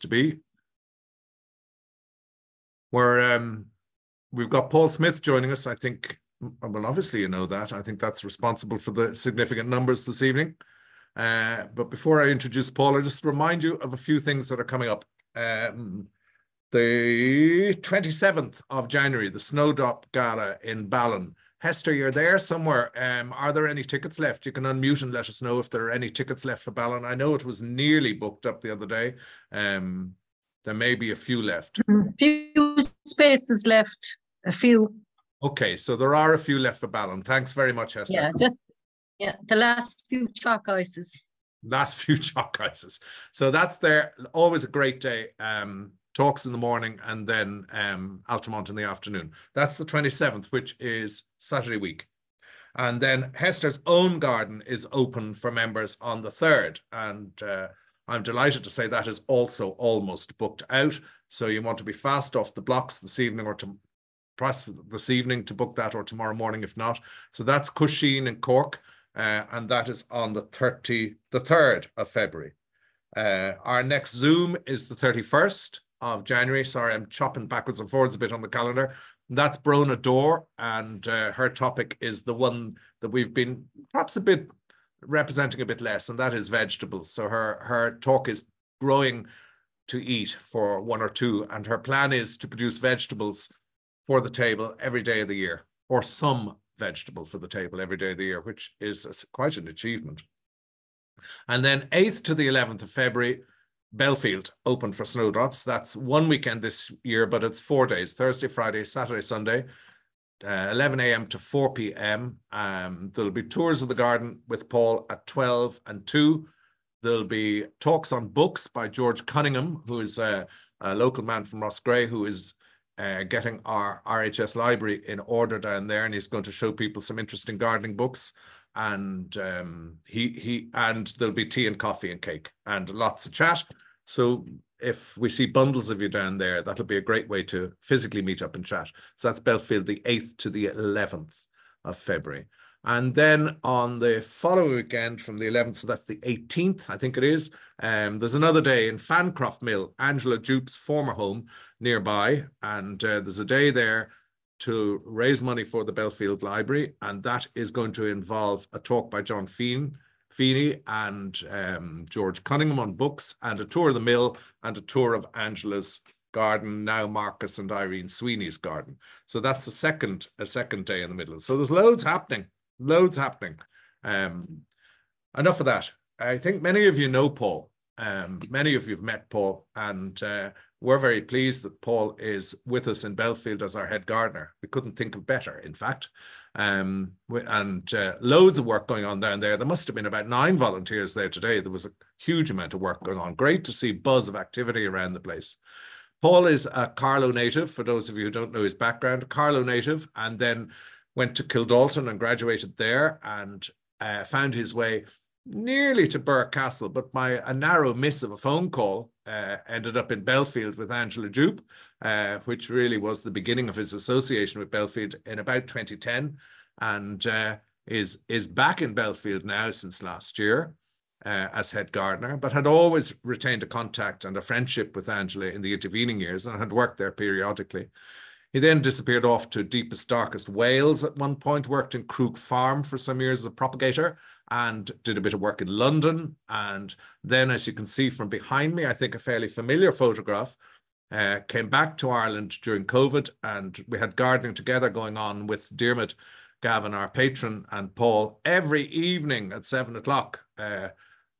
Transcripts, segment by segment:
to be. Where um, we've got Paul Smith joining us. I think, well, obviously you know that. I think that's responsible for the significant numbers this evening. Uh, but before I introduce Paul, I just remind you of a few things that are coming up. Um, the 27th of January, the Snowdrop Gala in Ballon. Hester, you're there somewhere. Um, are there any tickets left? You can unmute and let us know if there are any tickets left for Ballon. I know it was nearly booked up the other day. Um, there may be a few left. A few spaces left, a few. Okay, so there are a few left for Ballon. Thanks very much, Hester. Yeah, just yeah, the last few chalk ices. Last few chalk ices. So that's there. Always a great day. Um, talks in the morning and then um, Altamont in the afternoon. That's the 27th, which is Saturday week. And then Hester's own garden is open for members on the 3rd. And uh, I'm delighted to say that is also almost booked out. So you want to be fast off the blocks this evening or to press this evening to book that or tomorrow morning if not. So that's Coosheen in Cork. Uh, and that is on the 30, the 3rd of February. Uh, our next Zoom is the 31st of January. Sorry, I'm chopping backwards and forwards a bit on the calendar. That's Brona Dore, and uh, her topic is the one that we've been perhaps a bit representing a bit less, and that is vegetables. So her her talk is growing to eat for one or two, and her plan is to produce vegetables for the table every day of the year, or some vegetable for the table every day of the year, which is quite an achievement. And then 8th to the 11th of February, Bellefield open for snowdrops. That's one weekend this year, but it's four days Thursday, Friday, Saturday, Sunday, uh, 11 a.m. to 4 p.m. Um, there'll be tours of the garden with Paul at 12 and 2. There'll be talks on books by George Cunningham, who is a, a local man from Roscrea, who is uh, getting our RHS library in order down there, and he's going to show people some interesting gardening books and um, he he and there'll be tea and coffee and cake and lots of chat. So if we see bundles of you down there, that'll be a great way to physically meet up and chat. So that's Bellefield, the 8th to the 11th of February. And then on the following weekend from the 11th, so that's the 18th, I think it is, um, there's another day in Fancroft Mill, Angela Jupe's former home nearby. And uh, there's a day there to raise money for the Bellefield Library, and that is going to involve a talk by John Feen, Feeney and um, George Cunningham on books, and a tour of the mill, and a tour of Angela's garden, now Marcus and Irene Sweeney's garden. So that's the second a second day in the middle. So there's loads happening, loads happening. Um, enough of that. I think many of you know Paul. Um, many of you have met Paul, and uh, we're very pleased that Paul is with us in Bellefield as our head gardener. We couldn't think of better, in fact. Um, and uh, loads of work going on down there. There must have been about nine volunteers there today. There was a huge amount of work going on. Great to see buzz of activity around the place. Paul is a Carlow native, for those of you who don't know his background, Carlow native, and then went to Kildalton and graduated there and uh, found his way nearly to Birr Castle, but by a narrow miss of a phone call, uh, ended up in Bellefield with Angela Jupe, uh, which really was the beginning of his association with Bellefield in about 2010, and uh, is is back in Bellefield now since last year uh, as head gardener, but had always retained a contact and a friendship with Angela in the intervening years and had worked there periodically. He then disappeared off to deepest, darkest Wales at one point, worked in Crug Farm for some years as a propagator, and did a bit of work in London. And then, as you can see from behind me, I think a fairly familiar photograph, uh, came back to Ireland during COVID, and we had gardening together going on with Diarmuid Gavin, our patron, and Paul every evening at seven o'clock. Uh,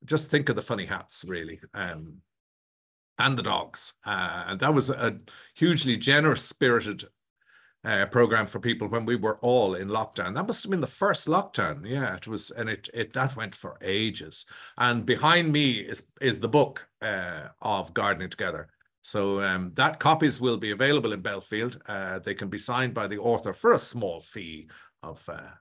just think of the funny hats, really. Um, and the dogs. Uh, and that was a hugely generous spirited uh, program for people when we were all in lockdown. That must have been the first lockdown. Yeah, it was, and it it that went for ages. And behind me is is the book uh, of Gardening Together. So um, that copies will be available in Bellefield. Uh, they can be signed by the author for a small fee of uh,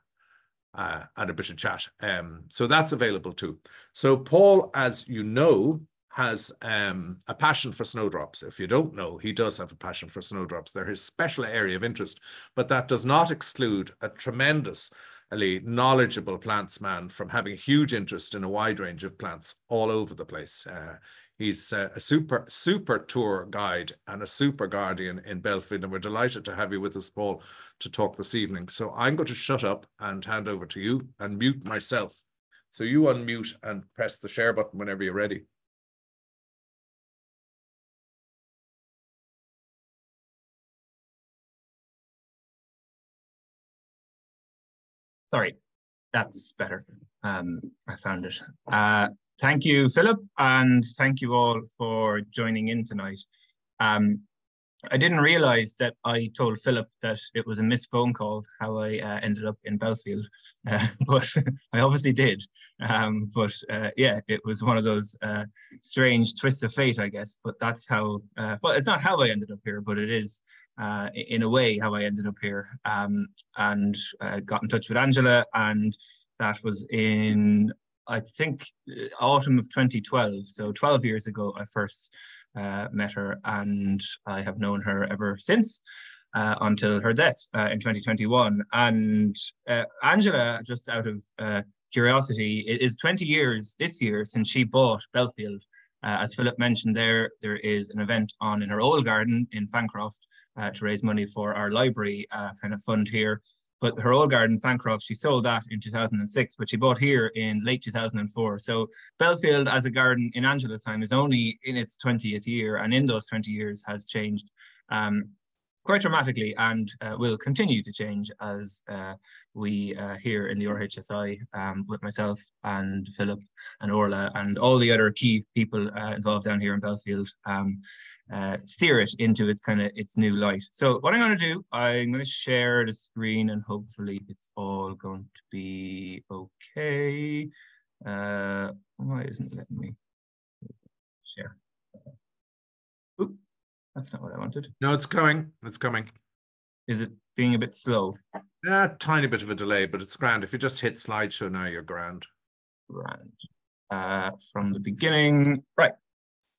uh, and a bit of chat. Um, so that's available too. So Paul, as you know, has um, a passion for snowdrops. If you don't know, he does have a passion for snowdrops. They're his special area of interest, but that does not exclude a tremendously knowledgeable plants man from having a huge interest in a wide range of plants all over the place. Uh, He's uh, a super, super tour guide and a super guardian in Bellefield. And we're delighted to have you with us, Paul, to talk this evening. So I'm going to shut up and hand over to you and mute myself. So you unmute and press the share button whenever you're ready. Sorry, that's better. Um, I found it. Uh, thank you, Philip, and thank you all for joining in tonight. Um, I didn't realize that I told Philip that it was a missed phone call how I uh, ended up in Bellefield, uh, but I obviously did. Um, but uh, yeah, it was one of those uh, strange twists of fate, I guess. But that's how. Uh, well, it's not how I ended up here, but it is uh, in a way how I ended up here. Um, and got in touch with Angela, and that was in I think autumn of 2012. So 12 years ago, I first uh, met her, and I have known her ever since. Uh, until her death uh, in 2021. And uh, Angela, just out of uh, curiosity, it is 20 years this year since she bought Bellefield. Uh, as Philip mentioned there, there is an event on in her old garden in Fancroft to raise money for our library kind of fund here. But her old garden, Fancroft, she sold that in 2006, but she bought here in late 2004. So Bellefield as a garden in Angela's time is only in its 20th year, and in those 20 years has changed um, quite dramatically and uh, will continue to change as uh, we uh, here in the RHSI um, with myself and Philip and Orla and all the other key people uh, involved down here in Bellefield um, uh, steer it into its kind of its new light. So what I'm going to do, I'm going to share the screen and hopefully it's all going to be okay. Uh, why isn't it letting me share? Oop, that's not what I wanted. No, it's coming. It's coming. Is it being a bit slow? Yeah, tiny bit of a delay, but it's grand. If you just hit slideshow now, you're grand. Grand. Uh, from the beginning, right,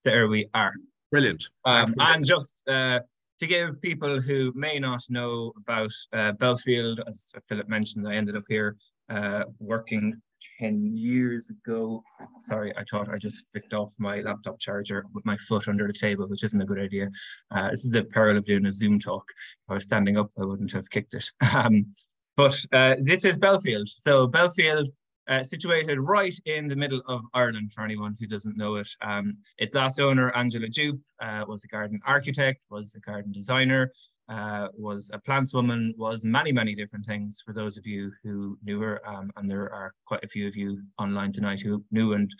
there we are. Brilliant. Um, and just uh, to give people who may not know about uh, Bellefield, as Philip mentioned, I ended up here uh, working 10 years ago. Sorry, I thought I just flicked off my laptop charger with my foot under the table, which isn't a good idea. Uh, this is the peril of doing a Zoom talk. If I was standing up, I wouldn't have kicked it. Um, but uh, this is Bellefield. So Bellefield uh, situated right in the middle of Ireland for anyone who doesn't know it. Um, its last owner, Angela Jupe, uh, was a garden architect, was a garden designer, uh, was a plantswoman, was many, many different things for those of you who knew her. Um, and there are quite a few of you online tonight who knew and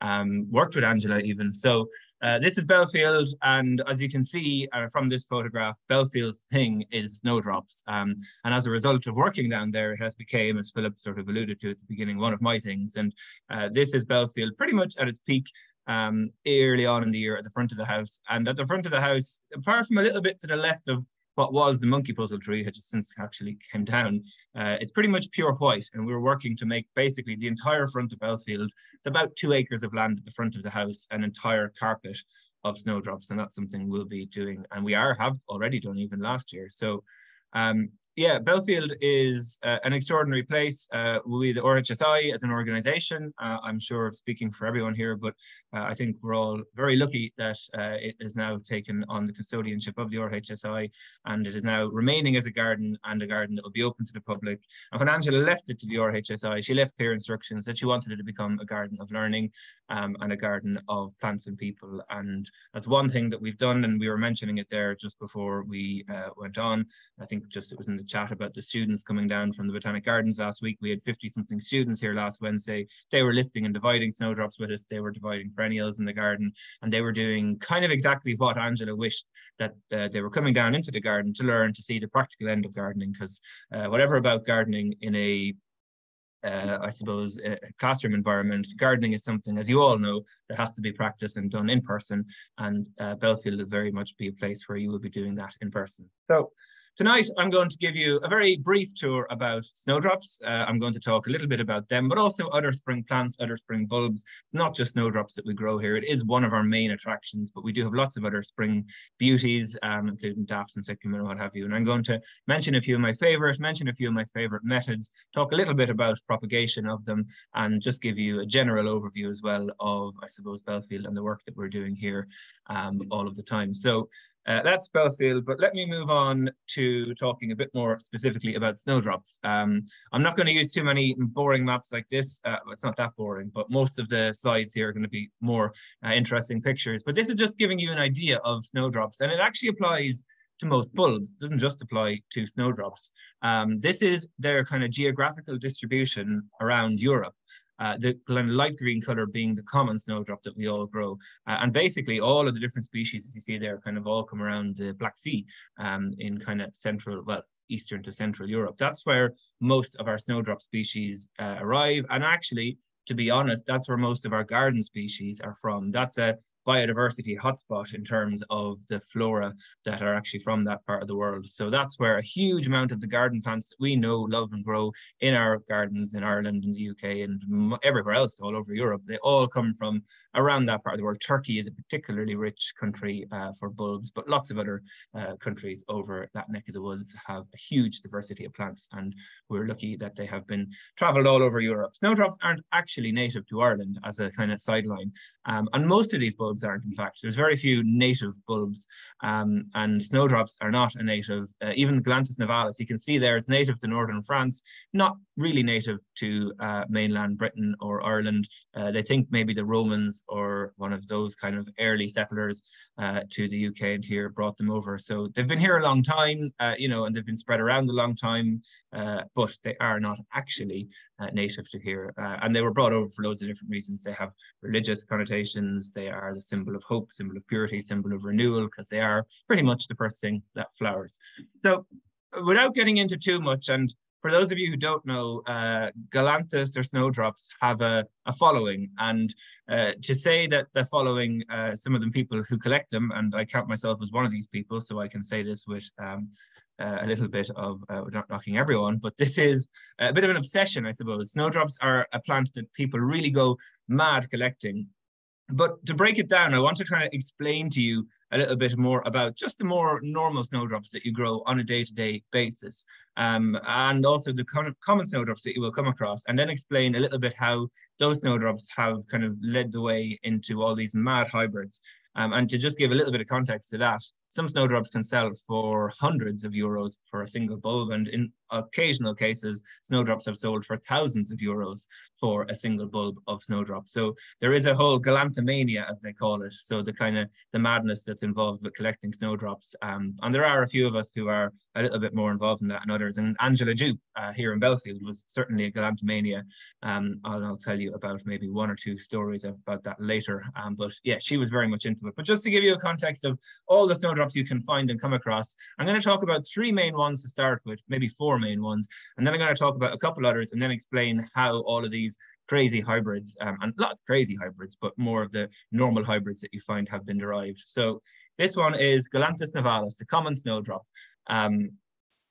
um, worked with Angela even. So uh, this is Bellefield, and as you can see uh, from this photograph, Bellefield's thing is snowdrops. Um, and as a result of working down there, it has become, as Philip sort of alluded to at the beginning, one of my things. And uh, this is Bellefield pretty much at its peak um, early on in the year at the front of the house. And at the front of the house, apart from a little bit to the left of what was the monkey puzzle tree, which since actually came down. Uh, it's pretty much pure white, and we were working to make basically the entire front of Bellefield. It's about two acres of land at the front of the house, an entire carpet of snowdrops, and that's something we'll be doing, and we are have already done even last year. So um, yeah, Bellefield is uh, an extraordinary place. Uh, we, the RHSI, as an organisation, uh, I'm sure speaking for everyone here, but uh, I think we're all very lucky that uh, it is now taken on the custodianship of the RHSI, and it is now remaining as a garden and a garden that will be open to the public. And when Angela left it to the RHSI, she left clear instructions that she wanted it to become a garden of learning um, and a garden of plants and people. And that's one thing that we've done, and we were mentioning it there just before we uh, went on. I think just it was in the chat about the students coming down from the Botanic Gardens last week. We had 50 something students here last Wednesday. They were lifting and dividing snowdrops with us. They were dividing perennials in the garden, and they were doing kind of exactly what Angela wished that uh, they were coming down into the garden to learn to see the practical end of gardening. Because uh, whatever about gardening in a uh, I suppose, a classroom environment. Gardening is something, as you all know, that has to be practiced and done in person. And uh, Bellefield will very much be a place where you will be doing that in person. So Tonight, I'm going to give you a very brief tour about snowdrops. Uh, I'm going to talk a little bit about them, but also other spring plants, other spring bulbs. It's not just snowdrops that we grow here. It is one of our main attractions, but we do have lots of other spring beauties, um, including dafts and cyclamen and what have you. And I'm going to mention a few of my favorites, mention a few of my favorite methods, talk a little bit about propagation of them, and just give you a general overview as well of, I suppose, Bellefield and the work that we're doing here um, all of the time. So uh, that's Bellefield, but let me move on to talking a bit more specifically about snowdrops. Um, I'm not going to use too many boring maps like this. Uh, it's not that boring, but most of the slides here are going to be more uh, interesting pictures. But this is just giving you an idea of snowdrops, and it actually applies to most bulbs. It doesn't just apply to snowdrops. Um, this is their kind of geographical distribution around Europe. Uh, the light green color being the common snowdrop that we all grow. Uh, and basically all of the different species, as you see there, kind of all come around the Black Sea um, in kind of central, well, eastern to central Europe. That's where most of our snowdrop species uh, arrive. And actually, to be honest, that's where most of our garden species are from. That's a biodiversity hotspot in terms of the flora that are actually from that part of the world. So that's where a huge amount of the garden plants that we know, love and grow in our gardens in Ireland and the UK and everywhere else all over Europe, they all come from around that part of the world. Turkey is a particularly rich country uh, for bulbs, but lots of other uh, countries over that neck of the woods have a huge diversity of plants. And we're lucky that they have been traveled all over Europe. Snowdrops aren't actually native to Ireland as a kind of sideline. Um, and most of these bulbs aren't, in fact. There's very few native bulbs um, and snowdrops are not a native. Uh, even Galanthus nivalis, you can see there, it's native to northern France, not really native to uh, mainland Britain or Ireland. Uh, they think maybe the Romans or one of those kind of early settlers uh, to the UK and here brought them over. So they've been here a long time, uh, you know, and they've been spread around a long time, uh, but they are not actually uh, native to here. Uh, and they were brought over for loads of different reasons. They have religious connotations. They are the symbol of hope, symbol of purity, symbol of renewal, because they are pretty much the first thing that flowers. So without getting into too much, and for those of you who don't know, uh, Galanthus or snowdrops have a, a following. And uh, to say that they're following uh, some of the people who collect them, and I count myself as one of these people, so I can say this with um, uh, a little bit of, uh, not knocking everyone, but this is a bit of an obsession, I suppose. Snowdrops are a plant that people really go mad collecting. But to break it down, I want to try to explain to you a little bit more about just the more normal snowdrops that you grow on a day-to-day -day basis, um, and also the common snowdrops that you will come across, and then explain a little bit how those snowdrops have kind of led the way into all these mad hybrids. Um, and to just give a little bit of context to that, some snowdrops can sell for hundreds of euros for a single bulb, and in occasional cases, snowdrops have sold for thousands of euros for a single bulb of snowdrop. So there is a whole galanthomania, as they call it. So the kind of the madness that's involved with collecting snowdrops. Um, and there are a few of us who are a little bit more involved in that and others. And Angela Jupe uh, here in Bellefield was certainly a galanthomania. Um, and I'll tell you about maybe one or two stories about that later. Um, but yeah, she was very much into it. But just to give you a context of all the snowdrops you can find and come across, I'm going to talk about three main ones to start with, maybe four main ones. And then I'm going to talk about a couple others and then explain how all of these crazy hybrids, um, and not crazy hybrids, but more of the normal hybrids that you find have been derived. So this one is Galanthus nivalis, the common snowdrop, um,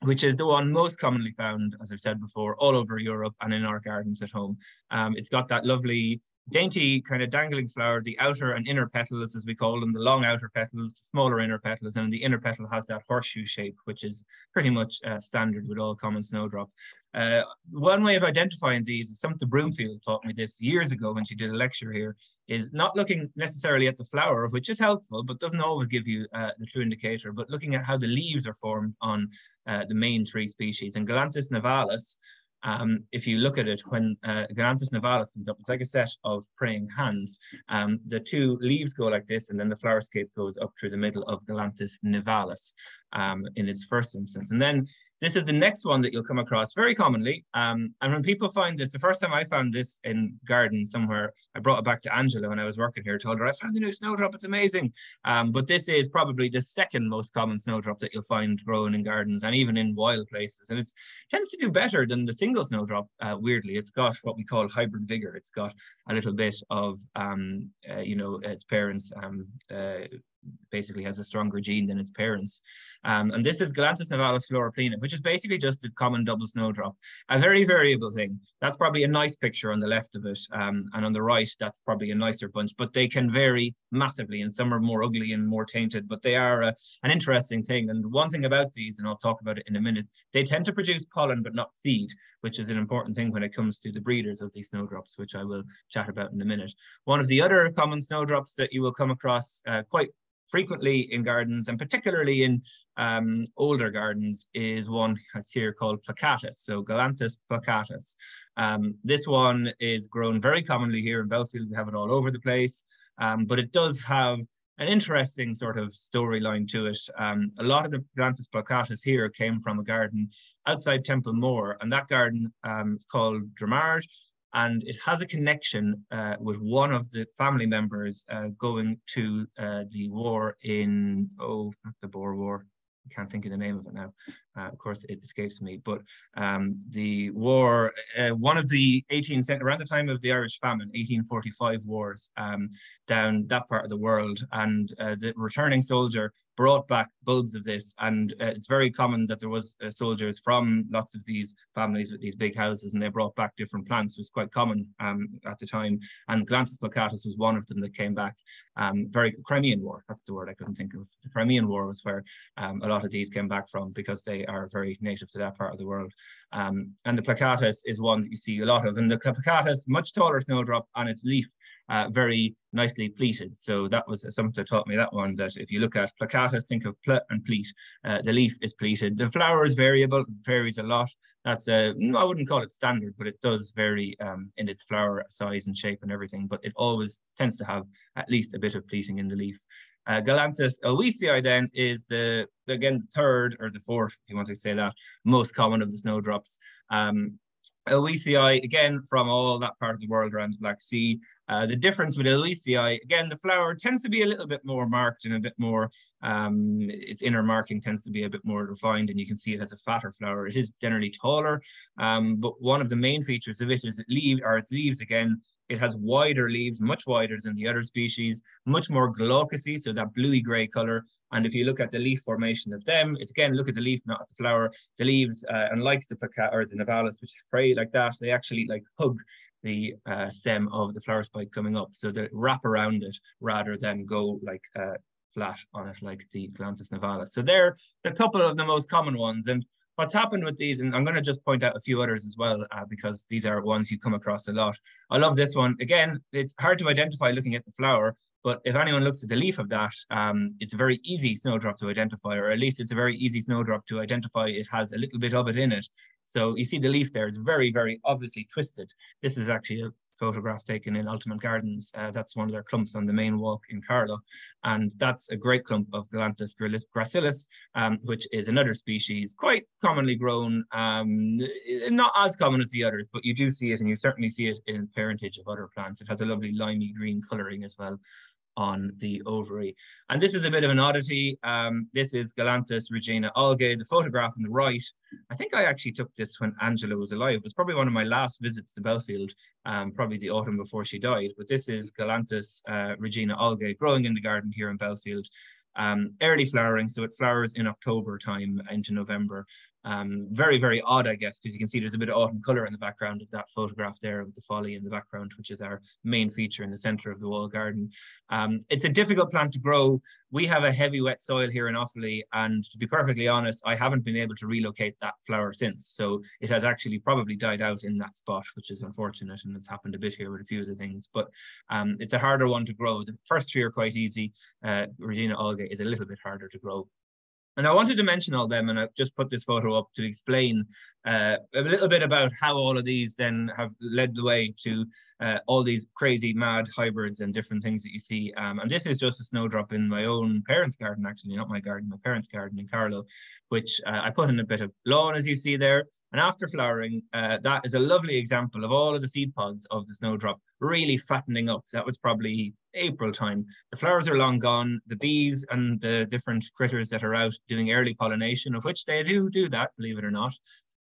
which is the one most commonly found, as I've said before, all over Europe and in our gardens at home. Um, it's got that lovely dainty kind of dangling flower, the outer and inner petals, as we call them, the long outer petals, smaller inner petals, and the inner petal has that horseshoe shape, which is pretty much uh, standard with all common snowdrop. Uh, one way of identifying these is something Broomfield taught me this years ago when she did a lecture here, is not looking necessarily at the flower, which is helpful, but doesn't always give you uh, the true indicator, but looking at how the leaves are formed on uh, the main tree species. And Galanthus nivalis, um, if you look at it, when uh, Galanthus nivalis comes up, it's like a set of praying hands. Um, the two leaves go like this, and then the flower scape goes up through the middle of Galanthus nivalis um, in its first instance. And then this is the next one that you'll come across very commonly. Um, and when people find this, the first time I found this in garden somewhere, I brought it back to Angela when I was working here, told her, I found the new snowdrop, it's amazing. Um, but this is probably the second most common snowdrop that you'll find growing in gardens and even in wild places. And it tends to do better than the single snowdrop, uh, weirdly. It's got what we call hybrid vigor. It's got a little bit of, um, uh, you know, its parents' um, uh, basically has a stronger gene than its parents. Um, and this is Galanthus nivalis plena, which is basically just a common double snowdrop, a very variable thing. That's probably a nice picture on the left of it. Um, and on the right, that's probably a nicer bunch, but they can vary massively and some are more ugly and more tainted, but they are uh, an interesting thing. And one thing about these, and I'll talk about it in a minute, they tend to produce pollen, but not seed, which is an important thing when it comes to the breeders of these snowdrops, which I will chat about in a minute. One of the other common snowdrops that you will come across uh, quite frequently in gardens and particularly in um, older gardens is one that's here called plicatus, so Galanthus plicatus. Um, this one is grown very commonly here in Bellefield. We have it all over the place, um, but it does have an interesting sort of storyline to it. Um, a lot of the Galanthus plicatus here came from a garden outside Templemore, and that garden um, is called Dramard, and it has a connection uh, with one of the family members uh, going to uh, the war in, oh, not the Boer War, I can't think of the name of it now. Uh, of course, it escapes me. But um, the war, uh, one of the 18th around the time of the Irish famine, 1845 wars um, down that part of the world, and uh, the returning soldier brought back bulbs of this. And uh, it's very common that there was uh, soldiers from lots of these families with these big houses, and they brought back different plants. It was quite common um, at the time. And Galanthus plicatus was one of them that came back. Um, very Crimean War, that's the word I couldn't think of. The Crimean War was where um, a lot of these came back from because they are very native to that part of the world. Um, and the plicatus is one that you see a lot of. And the plicatus, much taller snowdrop on its leaf, uh, very nicely pleated. So that was something that taught me that one, that if you look at plicatus, think of pl and pleat. Uh, the leaf is pleated. The flower is variable, varies a lot. That's a, I wouldn't call it standard, but it does vary um, in its flower size and shape and everything, but it always tends to have at least a bit of pleating in the leaf. Uh, Galanthus elwesii then is the, again, the third or the fourth, if you want to say that, most common of the snowdrops. Um, again, from all that part of the world around the Black Sea. Uh, the difference with elwesii, again, the flower tends to be a little bit more marked and a bit more, um, its inner marking tends to be a bit more refined and you can see it has a fatter flower. It is generally taller, um, but one of the main features of it is it leaves, or its leaves again, it has wider leaves, much wider than the other species, much more glaucous so that bluey gray color. And if you look at the leaf formation of them, it's again, look at the leaf, not at the flower. The leaves, uh, unlike the plica or the nivalis, which pray like that, they actually like hug the uh, stem of the flower spike coming up. So they wrap around it rather than go like uh, flat on it like the Galanthus nivalis. So they're a couple of the most common ones. And what's happened with these, and I'm going to just point out a few others as well, uh, because these are ones you come across a lot. I love this one. Again, it's hard to identify looking at the flower, but if anyone looks at the leaf of that, um, it's a very easy snowdrop to identify, or at least it's a very easy snowdrop to identify it has a little bit of it in it. So you see the leaf there is very, very obviously twisted. This is actually a photograph taken in Altamont Gardens. Uh, that's one of their clumps on the main walk in Carlow. And that's a great clump of Galanthus gracilis, um, which is another species quite commonly grown, um, not as common as the others, but you do see it and you certainly see it in parentage of other plants. It has a lovely limey green coloring as well on the ovary. And this is a bit of an oddity. Um, this is Galanthus reginae-olgae. The photograph on the right, I think I actually took this when Angela was alive. It was probably one of my last visits to Bellefield, um, probably the autumn before she died. But this is Galanthus uh, reginae-olgae growing in the garden here in Bellefield. Um, early flowering, so it flowers in October time into November. Um, very, very odd, I guess, because you can see there's a bit of autumn color in the background of that photograph there with the folly in the background, which is our main feature in the center of the wall garden. Um, it's a difficult plant to grow. We have a heavy wet soil here in Offaly, and to be perfectly honest, I haven't been able to relocate that flower since. So it has actually probably died out in that spot, which is unfortunate, and it's happened a bit here with a few of the things. But um, it's a harder one to grow. The first three are quite easy. Uh, Reginae-olgae is a little bit harder to grow. And I wanted to mention all them, and I've just put this photo up to explain uh, a little bit about how all of these then have led the way to uh, all these crazy mad hybrids and different things that you see. Um, and this is just a snowdrop in my own parents' garden, actually, not my garden, my parents' garden in Carlow, which uh, I put in a bit of lawn, as you see there. And after flowering, uh, that is a lovely example of all of the seed pods of the snowdrop really fattening up. That was probably April time. The flowers are long gone. The bees and the different critters that are out doing early pollination, of which they do do that, believe it or not,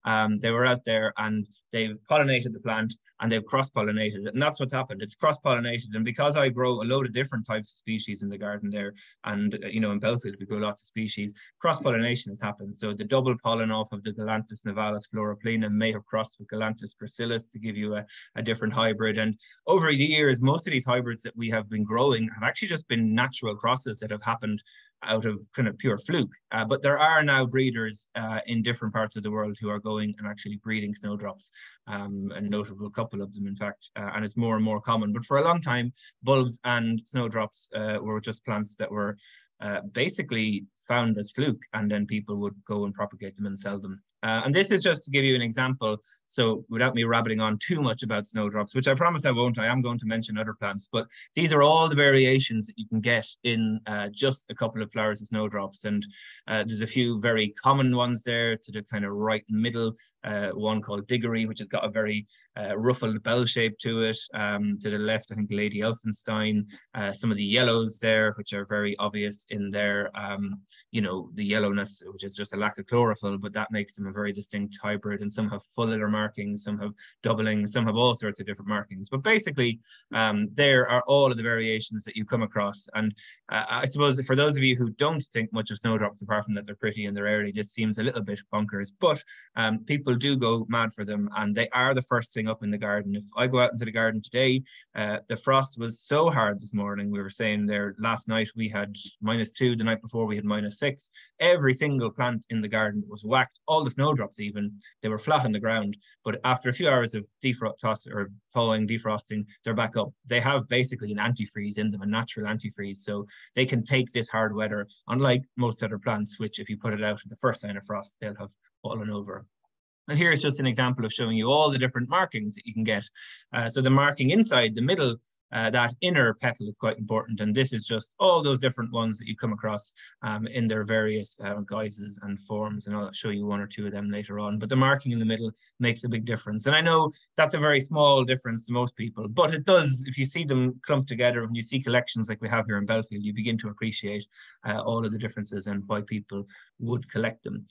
Um, they were out there and they've pollinated the plant and they've cross-pollinated it. And that's what's happened. It's cross-pollinated. And because I grow a load of different types of species in the garden there, and uh, you know, in Bellefield we grow lots of species, cross-pollination has happened. So the double pollen off of the Galanthus nivalis flore pleno may have crossed with Galanthus gracilis to give you a, a different hybrid. And over the years, most of these hybrids that we have been growing have actually just been natural crosses that have happened out of kind of pure fluke. Uh, but there are now breeders uh, in different parts of the world who are going and actually breeding snowdrops, um, a notable couple of them, in fact, uh, and it's more and more common. But for a long time, bulbs and snowdrops uh, were just plants that were uh, basically found as fluke and then people would go and propagate them and sell them. Uh, and this is just to give you an example. So without me rabbiting on too much about snowdrops, which I promise I won't, I am going to mention other plants, but these are all the variations that you can get in uh, just a couple of flowers of snowdrops. And uh, there's a few very common ones there to the kind of right middle, uh, one called Diggory, which has got a very uh, ruffled bell shape to it. Um, to the left, I think Lady Elphinstone, uh, some of the yellows there, which are very obvious in their, um, you know, the yellowness, which is just a lack of chlorophyll, but that makes them a very distinct hybrid. And some have fuller markings, some have doubling, some have all sorts of different markings. But basically, um, there are all of the variations that you come across. And uh, I suppose for those of you who don't think much of snowdrops, apart from that they're pretty and they're early, this seems a little bit bonkers, but um, people do go mad for them and they are the first thing up in the garden. If I go out into the garden today, uh, the frost was so hard this morning. We were saying there last night we had minus two, the night before we had minus six. Every single plant in the garden was whacked, all the snowdrops even, they were flat on the ground. But after a few hours of defrost or thawing, defrosting, they're back up. They have basically an antifreeze in them, a natural antifreeze. So they can take this hard weather, unlike most other plants, which if you put it out at the first sign of frost, they'll have fallen over. And here is just an example of showing you all the different markings that you can get. Uh, so the marking inside the middle, uh, that inner petal is quite important. And this is just all those different ones that you come across um, in their various uh, guises and forms. And I'll show you one or two of them later on. But the marking in the middle makes a big difference. And I know that's a very small difference to most people, but it does, if you see them clumped together, when you see collections like we have here in Bellefield, you begin to appreciate uh, all of the differences and why people would collect them.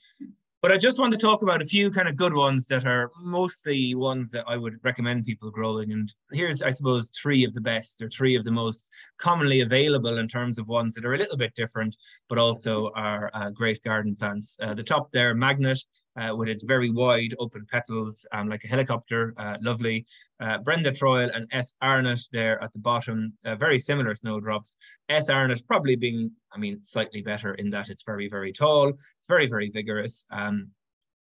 But I just want to talk about a few kind of good ones that are mostly ones that I would recommend people growing. And here's, I suppose, three of the best or three of the most commonly available in terms of ones that are a little bit different, but also are uh, great garden plants. Uh, the top there, Magnet, uh, with its very wide open petals, um, like a helicopter, uh, lovely. Uh, Brenda Troyle and S. Arnott there at the bottom, uh, very similar snowdrops. S. Arnott probably being, I mean, slightly better in that it's very, very tall. It's very, very vigorous. Um,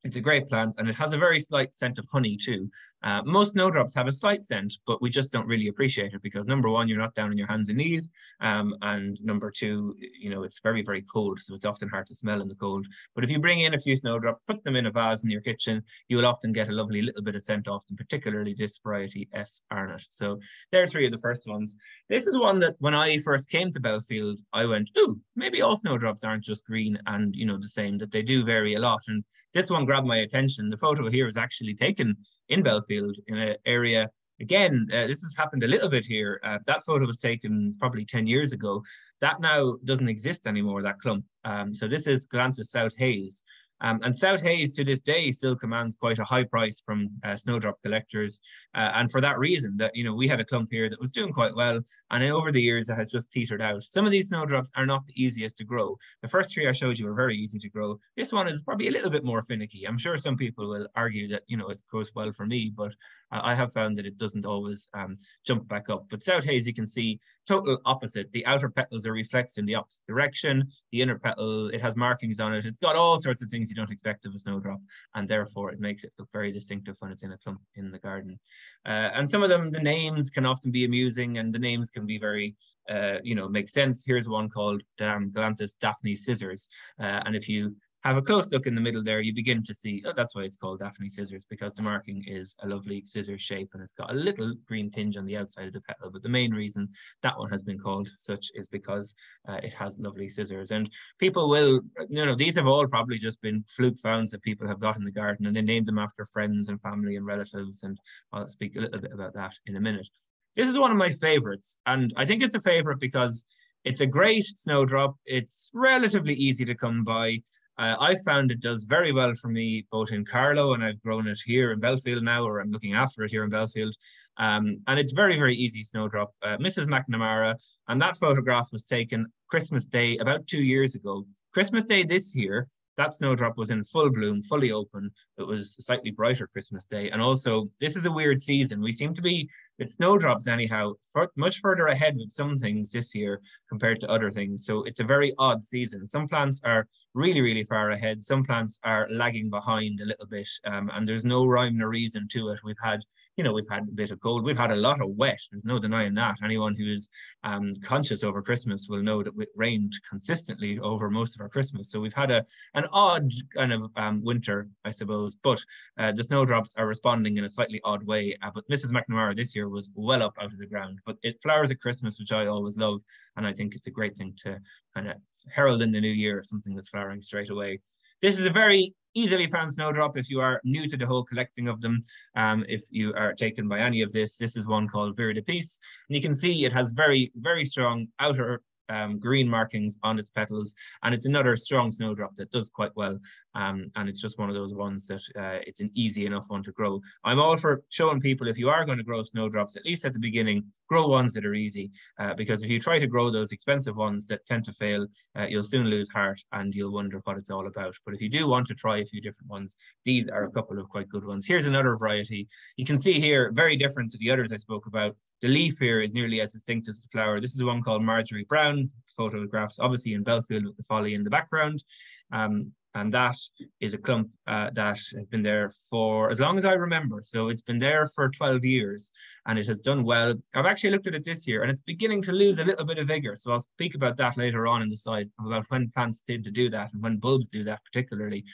it's a great plant and it has a very slight scent of honey too. Uh, most snowdrops have a slight scent, but we just don't really appreciate it because number one, you're not down on your hands and knees. Um, and number two, you know, it's very, very cold. So it's often hard to smell in the cold. But if you bring in a few snowdrops, put them in a vase in your kitchen, you will often get a lovely little bit of scent off them, particularly this variety S. Arnott. So there are three of the first ones. This is one that when I first came to Bellefield, I went, ooh, maybe all snowdrops aren't just green and, you know, the same, that they do vary a lot. And this one grabbed my attention. The photo here is actually taken in Bellefield in an area. Again, uh, this has happened a little bit here. Uh, that photo was taken probably 10 years ago. That now doesn't exist anymore, that clump. Um, so this is Galanthus South Hayes. Um, and South Hayes to this day still commands quite a high price from uh, snowdrop collectors. Uh, and for that reason that, you know, we had a clump here that was doing quite well. And over the years, it has just petered out. Some of these snowdrops are not the easiest to grow. The first three I showed you were very easy to grow. This one is probably a little bit more finicky. I'm sure some people will argue that, you know, it grows well for me, but I have found that it doesn't always um, jump back up. But South Hayes, you can see total opposite. The outer petals are reflexed in the opposite direction. The inner petal, it has markings on it. It's got all sorts of things you don't expect of a snowdrop, and therefore it makes it look very distinctive when it's in a clump in the garden. Uh, and some of them, the names can often be amusing, and the names can be very uh, you know, make sense. Here's one called um, Galanthus Daphne Scissors. Uh, and if you have a close look in the middle there, you begin to see, oh, that's why it's called Daphne scissors, because the marking is a lovely scissors shape and it's got a little green tinge on the outside of the petal. But the main reason that one has been called such is because uh, it has lovely scissors. And people will, you know, these have all probably just been fluke founds that people have got in the garden and they named them after friends and family and relatives. And I'll speak a little bit about that in a minute. This is one of my favorites. And I think it's a favorite because it's a great snowdrop. It's relatively easy to come by. Uh, I found it does very well for me both in Carlow and I've grown it here in Bellefield now, or I'm looking after it here in Bellefield. Um, and it's very, very easy snowdrop. Uh, Mrs. McNamara, and that photograph was taken Christmas Day about two years ago. Christmas Day this year, that snowdrop was in full bloom, fully open. It was slightly brighter Christmas Day. And also, this is a weird season. We seem to be, with snowdrops anyhow, much further ahead with some things this year compared to other things. So it's a very odd season. Some plants are really, really far ahead. Some plants are lagging behind a little bit, um, and there's no rhyme or reason to it. We've had, you know, we've had a bit of cold. We've had a lot of wet. There's no denying that. Anyone who is um, conscious over Christmas will know that it rained consistently over most of our Christmas. So we've had a an odd kind of um, winter, I suppose. But uh, the snowdrops are responding in a slightly odd way. Uh, but Mrs. McNamara this year was well up out of the ground. But it flowers at Christmas, which I always love, and I think it's a great thing to kind of herald in the new year, if something that's flowering straight away. This is a very easily found snowdrop if you are new to the whole collecting of them. Um, if you are taken by any of this, this is one called Viridapice. And you can see it has very, very strong outer um, green markings on its petals. And it's another strong snowdrop that does quite well. Um, and it's just one of those ones that uh, it's an easy enough one to grow. I'm all for showing people if you are going to grow snowdrops, at least at the beginning, grow ones that are easy. Uh, because if you try to grow those expensive ones that tend to fail, uh, you'll soon lose heart and you'll wonder what it's all about. But if you do want to try a few different ones, these are a couple of quite good ones. Here's another variety. You can see here, very different to the others I spoke about. The leaf here is nearly as distinct as the flower. This is one called Marjorie Brown, photographs obviously in Bellefield with the folly in the background. Um, and that is a clump uh, that has been there for as long as I remember. So it's been there for 12 years and it has done well. I've actually looked at it this year and it's beginning to lose a little bit of vigor. So I'll speak about that later on in the slide about when plants tend to do that and when bulbs do that particularly.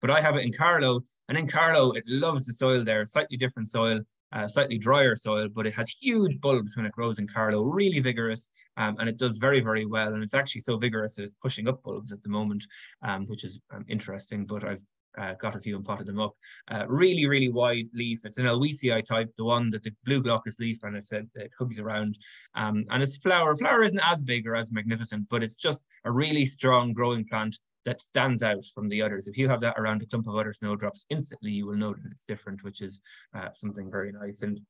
But I have it in Carlow and in Carlow, it loves the soil there, slightly different soil uh, slightly drier soil, but it has huge bulbs when it grows in Carlow, really vigorous, um, and it does very, very well. And it's actually so vigorous that it's pushing up bulbs at the moment, um, which is um, interesting, but I've uh, got a few and potted them up. Uh, really, really wide leaf. It's an Elwesii type, the one that the blue glaucous leaf, and it said it hugs around. Um, and its flower, flower isn't as big or as magnificent, but it's just a really strong growing plant that stands out from the others. If you have that around a clump of other snowdrops, instantly you will know that it's different, which is uh, something very nice. And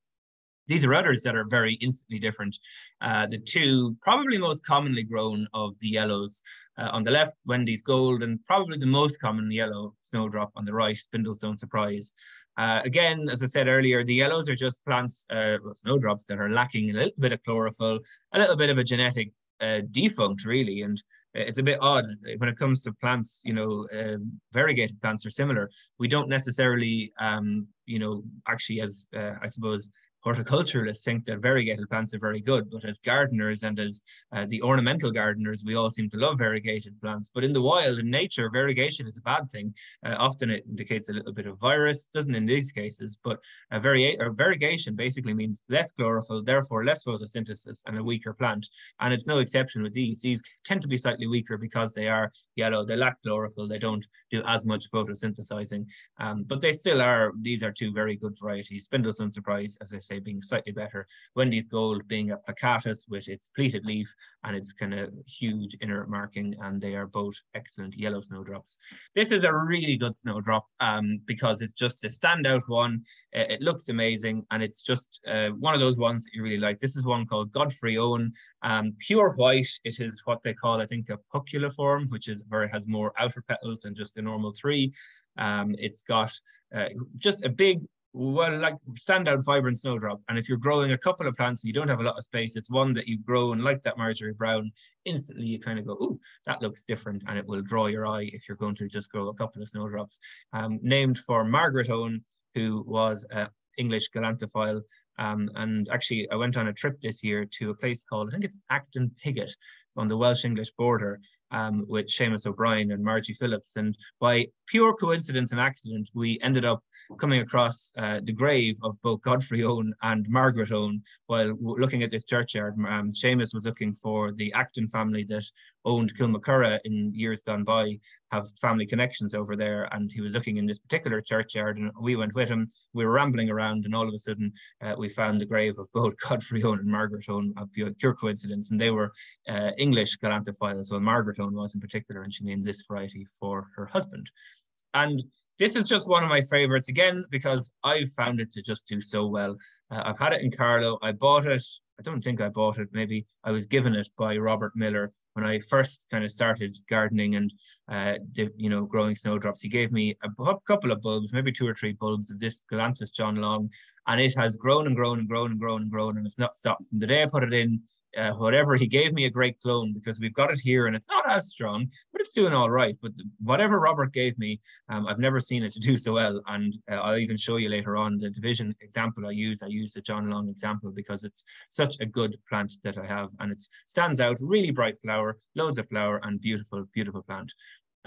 these are others that are very instantly different. Uh, the two probably most commonly grown of the yellows uh, on the left, Wendy's Gold, and probably the most common yellow snowdrop on the right, Spindlestone Surprise. Uh, again, as I said earlier, the yellows are just plants, uh, snowdrops that are lacking a little bit of chlorophyll, a little bit of a genetic uh, defunct, really. And it's a bit odd when it comes to plants you know um, variegated plants are similar. We don't necessarily um, you know actually as uh, i suppose horticulturalists think that variegated plants are very good, but as gardeners and as uh, the ornamental gardeners, we all seem to love variegated plants. But in the wild, in nature, variegation is a bad thing. Uh, often it indicates a little bit of virus, doesn't in these cases, but a vari variegation basically means less chlorophyll, therefore less photosynthesis and a weaker plant. And it's no exception with these. These tend to be slightly weaker because they are yellow, they lack chlorophyll, they don't do as much photosynthesizing, um, but they still are, these are two very good varieties. Spindlestone Surprise, as I say, being slightly better. Wendy's Gold being a plicatus with its pleated leaf and its kind of huge inner marking, and they are both excellent yellow snowdrops. This is a really good snowdrop um, because it's just a standout one. It, it looks amazing, and it's just uh, one of those ones that you really like. This is one called Godfrey Owen, um, pure white. It is what they call, I think, a poculiform, which is where it has more outer petals than just the normal three. Um, it's got uh, just a big well, like standout vibrant snowdrop. And if you're growing a couple of plants and you don't have a lot of space, it's one that you grow and like that Marjorie Brown, instantly you kind of go, oh, that looks different. And it will draw your eye if you're going to just grow a couple of snowdrops. Um, named for Margaret Owen, who was an English galanthophile. Um, and actually, I went on a trip this year to a place called, I think it's Acton Pigott on the Welsh English border um, with Seamus O'Brien and Margie Phillips. And by pure coincidence and accident, we ended up coming across uh, the grave of both Godfrey Owen and Margaret Owen while looking at this churchyard. Um, Seamus was looking for the Acton family that owned Kilmacurragh in years gone by have family connections over there. And he was looking in this particular churchyard, and we went with him. We were rambling around, and all of a sudden, uh, we found the grave of both Godfrey Owen and Margaret Owen, a pure coincidence. And they were uh, English Galanthophiles. Well, Margaret Owen was in particular, and she named this variety for her husband. And this is just one of my favorites again because I found it to just do so well. Uh, I've had it in Carlow. I bought it. I don't think I bought it. Maybe I was given it by Robert Miller when I first kind of started gardening and uh, you know growing snowdrops. He gave me a couple of bulbs, maybe two or three bulbs of this Galanthus John Long, and it has grown and grown and grown and grown and grown, and it's not stopped. From the day I put it in, uh, whatever he gave me a great clone because we've got it here and it's not as strong, but it's doing all right. But whatever Robert gave me, um, I've never seen it to do so well. And uh, I'll even show you later on the division example I use. I use the John Long example because it's such a good plant that I have and it stands out, really bright flower, loads of flower and beautiful, beautiful plant.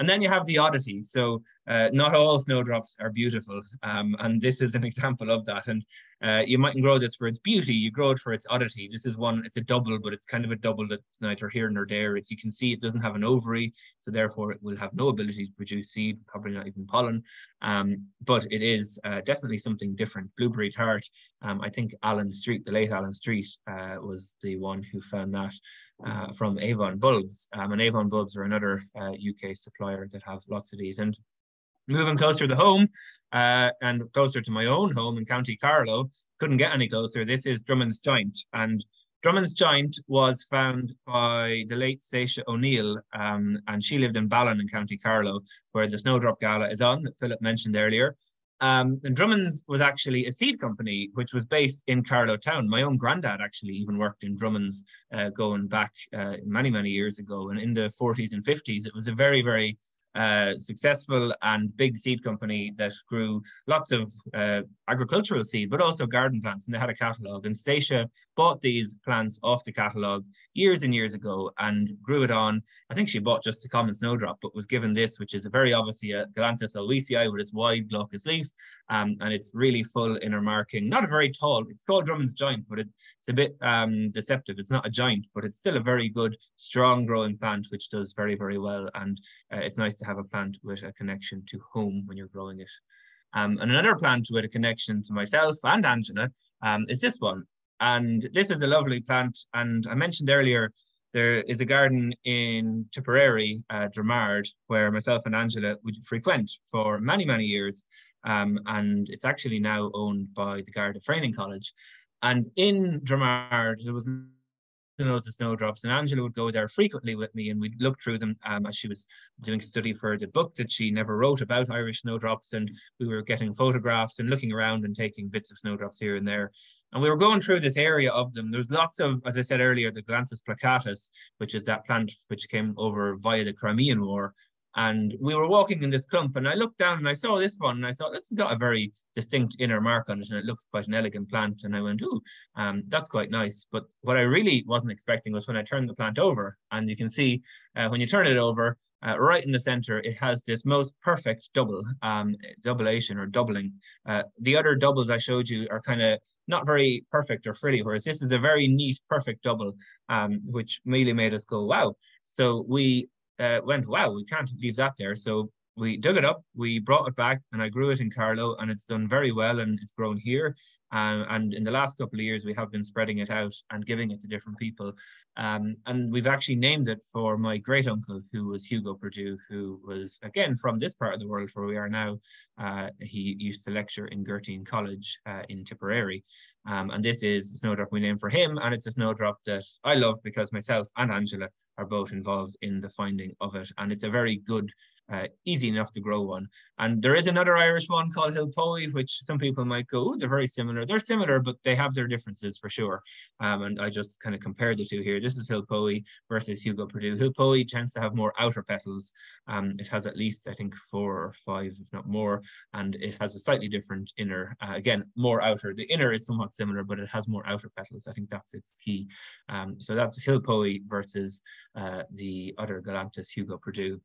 And then you have the oddity. So uh, not all snowdrops are beautiful. Um, and this is an example of that. And uh, you mightn't grow this for its beauty, you grow it for its oddity. This is one, it's a double, but it's kind of a double that's neither here nor there. It's, you can see it doesn't have an ovary, so therefore it will have no ability to produce seed, probably not even pollen. Um, but it is uh, definitely something different. Blueberry tart, um, I think Alan Street, the late Alan Street, uh, was the one who found that uh, from Avon Bulbs. Um, and Avon Bulbs are another UK uh, supplier that have lots of these. And moving closer to home uh, and closer to my own home in County Carlow, couldn't get any closer. This is Drummond's Giant. And Drummond's Giant was found by the late Stacia O'Neill, um, and she lived in Ballon in County Carlow, where the Snowdrop Gala is on, that Philip mentioned earlier. Um, and Drummond's was actually a seed company which was based in Carlow Town. My own granddad actually even worked in Drummond's uh, going back uh, many, many years ago. And in the 40s and 50s, it was a very, very uh, successful and big seed company that grew lots of uh, agricultural seed, but also garden plants, and they had a catalogue. And Stacia bought these plants off the catalogue years and years ago and grew it on. I think she bought just a common snowdrop, but was given this, which is a very obviously a Galanthus elwesii with its wide glaucous leaf, um, and it's really full inner marking. Not a very tall. It's called Drummond's giant, but it, it's a bit um, deceptive. It's not a giant, but it's still a very good, strong growing plant, which does very, very well. And uh, it's nice to have a plant with a connection to home when you're growing it. Um, and another plant with a connection to myself and Angela um, is this one. And this is a lovely plant. And I mentioned earlier, there is a garden in Tipperary, uh, Dramard, where myself and Angela would frequent for many, many years. Um, and it's actually now owned by the Garda Training College. And in Dramard, there was loads of snowdrops, and Angela would go there frequently with me, and we'd look through them um, as she was doing a study for the book that she never wrote about Irish snowdrops, and we were getting photographs and looking around and taking bits of snowdrops here and there. And we were going through this area of them. There's lots of, as I said earlier, the Galanthus plicatus, which is that plant which came over via the Crimean War. And we were walking in this clump, and I looked down and I saw this one, and I thought it's got a very distinct inner mark on it, and it looks quite an elegant plant. And I went, "Ooh, um, that's quite nice." But what I really wasn't expecting was when I turned the plant over, and you can see uh, when you turn it over, uh, right in the center, it has this most perfect double, um, doublation or doubling. Uh, the other doubles I showed you are kind of not very perfect or frilly, whereas this is a very neat, perfect double, um, which really made us go, wow. So we uh, went, wow, we can't leave that there. So we dug it up, we brought it back, and I grew it in Carlow, and it's done very well, and it's grown here. Um, and in the last couple of years, we have been spreading it out and giving it to different people. Um, and we've actually named it for my great uncle, who was Hugo Perdue, who was, again, from this part of the world where we are now. Uh, he used to lecture in Gurteen College uh, in Tipperary. Um, and this is a snowdrop we named for him. And it's a snowdrop that I love because myself and Angela are both involved in the finding of it. And it's a very good uh, easy enough to grow one. And there is another Irish one called Hill Poë, which some people might go, they're very similar. They're similar, but they have their differences for sure. Um, and I just kind of compared the two here. This is Hill Poë versus Hugo Perdue. Hill Poë tends to have more outer petals. Um, it has at least, I think, four or five, if not more, and it has a slightly different inner. Uh, again, more outer. The inner is somewhat similar, but it has more outer petals. I think that's its key. Um, so that's Hill Poë versus uh, the other Galanthus Hugo Perdue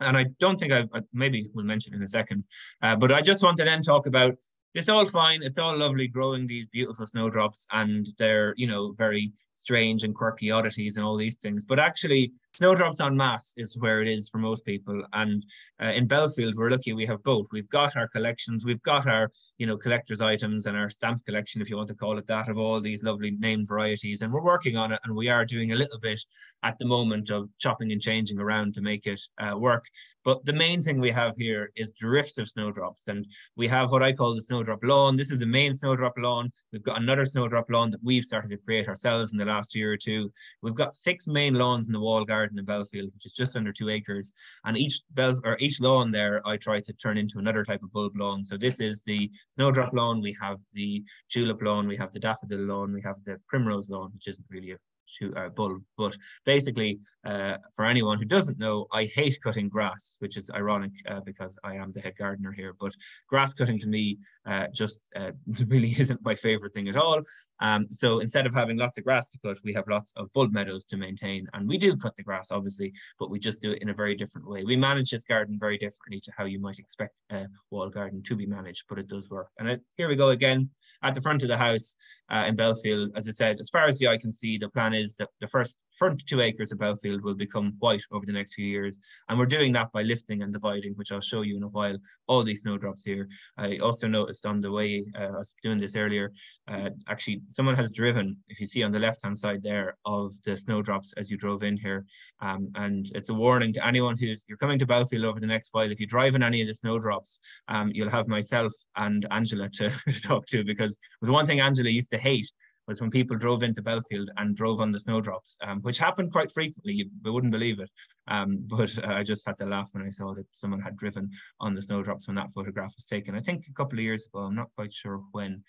and I don't think I, maybe we'll mention in a second, uh, but I just want to then talk about it's all fine. It's all lovely growing these beautiful snowdrops and they're, you know, very strange and quirky oddities and all these things. But actually, snowdrops en masse is where it is for most people. And uh, in Bellefield, we're lucky we have both. We've got our collections, we've got our, you know, collector's items and our stamp collection, if you want to call it that, of all these lovely named varieties. And we're working on it and we are doing a little bit at the moment of chopping and changing around to make it uh, work. But the main thing we have here is drifts of snowdrops. And we have what I call the snowdrop lawn. This is the main snowdrop lawn. We've got another snowdrop lawn that we've started to create ourselves in the last year or two. We've got six main lawns in the wall garden in Bellefield, which is just under two acres. And each bel or each lawn there, I try to turn into another type of bulb lawn. So this is the snowdrop lawn. We have the tulip lawn. We have the daffodil lawn. We have the primrose lawn, which isn't really a to uh, bulb. But basically, uh, for anyone who doesn't know, I hate cutting grass, which is ironic uh, because I am the head gardener here. But grass cutting to me uh, just uh, really isn't my favorite thing at all. Um, so instead of having lots of grass to cut, we have lots of bulb meadows to maintain. And we do cut the grass, obviously, but we just do it in a very different way. We manage this garden very differently to how you might expect a wall garden to be managed, but it does work. And it, here we go again at the front of the house uh, in Bellefield. As I said, as far as the eye can see, the plan is that the first front two acres of Bellefield will become white over the next few years. And we're doing that by lifting and dividing, which I'll show you in a while, all these snowdrops here. I also noticed on the way uh, I was doing this earlier, uh, actually someone has driven, if you see on the left-hand side there, of the snowdrops as you drove in here. Um, and it's a warning to anyone who's, you're coming to Bellefield over the next while, if you drive in any of the snowdrops, um, you'll have myself and Angela to talk to because the one thing Angela used to hate was when people drove into Bellefield and drove on the snowdrops, um, which happened quite frequently. You, wouldn't believe it. Um, but uh, I just had to laugh when I saw that someone had driven on the snowdrops when that photograph was taken. I think a couple of years ago. I'm not quite sure when.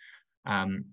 Um,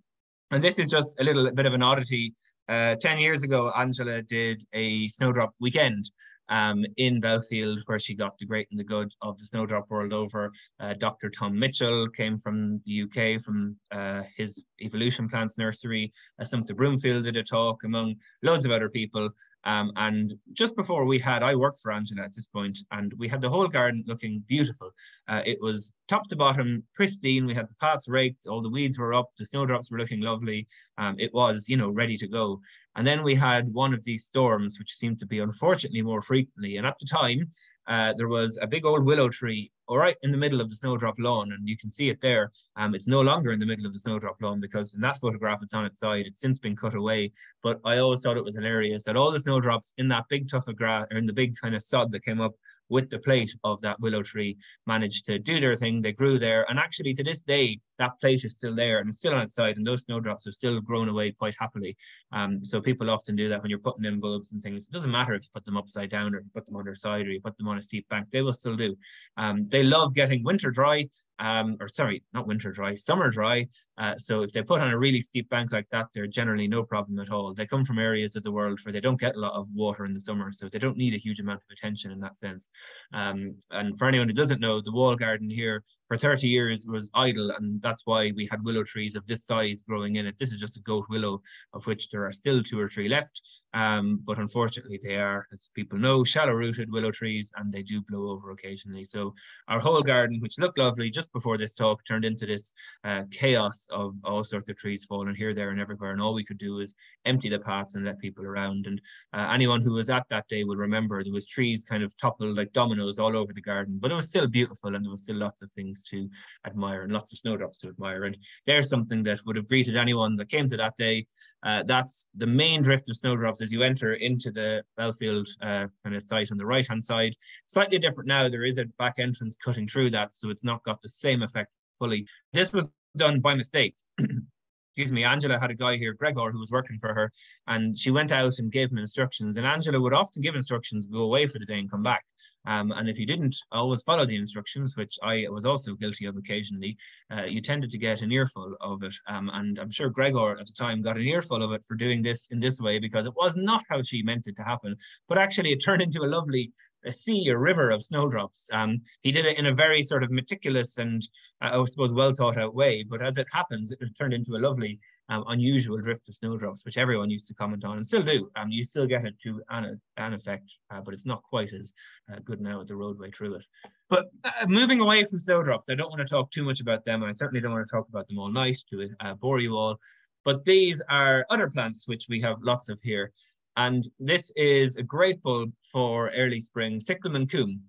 and this is just a little bit of an oddity. Uh, 10 years ago, Angela did a snowdrop weekend um, in Bellefield, where she got the great and the good of the snowdrop world over. Uh, Dr. Tom Mitchell came from the UK, from uh, his evolution plants nursery. Sumter Broomfield did a talk, among loads of other people. Um, and just before we had, I worked for Angela at this point, and we had the whole garden looking beautiful. Uh, it was top to bottom, pristine. We had the paths raked, all the weeds were up, the snowdrops were looking lovely. Um, it was, you know, ready to go. And then we had one of these storms, which seemed to be unfortunately more frequently. And at the time, uh, there was a big old willow tree right in the middle of the snowdrop lawn, and you can see it there. Um, it's no longer in the middle of the snowdrop lawn because in that photograph it's on its side. It's since been cut away. But I always thought it was hilarious that all the snowdrops in that big tuft of grass or in the big kind of sod that came up with the plate of that willow tree managed to do their thing. They grew there. And actually, to this day, that plate is still there and it's still on its side. And those snowdrops have still grown away quite happily. Um, so people often do that when you're putting in bulbs and things. It doesn't matter if you put them upside down or you put them on their side or you put them on a steep bank, they will still do. Um, they love getting winter dry um, or sorry, not winter dry, summer dry. Uh, so if they put on a really steep bank like that, they're generally no problem at all. They come from areas of the world where they don't get a lot of water in the summer, so they don't need a huge amount of attention in that sense. Um, and for anyone who doesn't know, the wall garden here for 30 years was idle and that's why we had willow trees of this size growing in it. This is just a goat willow of which there are still two or three left. Um, but unfortunately they are, as people know, shallow rooted willow trees and they do blow over occasionally. So our whole garden, which looked lovely just before this talk, turned into this uh, chaos of all sorts of trees falling here, there and everywhere. And all we could do was empty the paths and let people around. And uh, anyone who was at that day will remember there was trees kind of toppled like dominoes all over the garden, but it was still beautiful and there was still lots of things to admire and lots of snowdrops to admire. And there's something that would have greeted anyone that came to that day. Uh, that's the main drift of snowdrops as you enter into the Bellefield uh, kind of site on the right hand side. Slightly different now. There is a back entrance cutting through that, so it's not got the same effect fully. This was done by mistake. excuse me, Angela had a guy here, Gregor, who was working for her, and she went out and gave him instructions. And Angela would often give instructions, go away for the day and come back. Um, and if you didn't always follow the instructions, which I was also guilty of occasionally, uh, you tended to get an earful of it. Um, and I'm sure Gregor at the time got an earful of it for doing this in this way because it was not how she meant it to happen. But actually, it turned into a lovely a sea or river of snowdrops. Um, he did it in a very sort of meticulous and uh, I suppose well thought out way. But as it happens, it turned into a lovely um, unusual drift of snowdrops, which everyone used to comment on and still do. Um, you still get it to an, an effect, uh, but it's not quite as uh, good now at the roadway through it. But uh, moving away from snowdrops, I don't want to talk too much about them. I certainly don't want to talk about them all night to uh, bore you all. But these are other plants which we have lots of here. And this is a great bulb for early spring, cyclamen coum.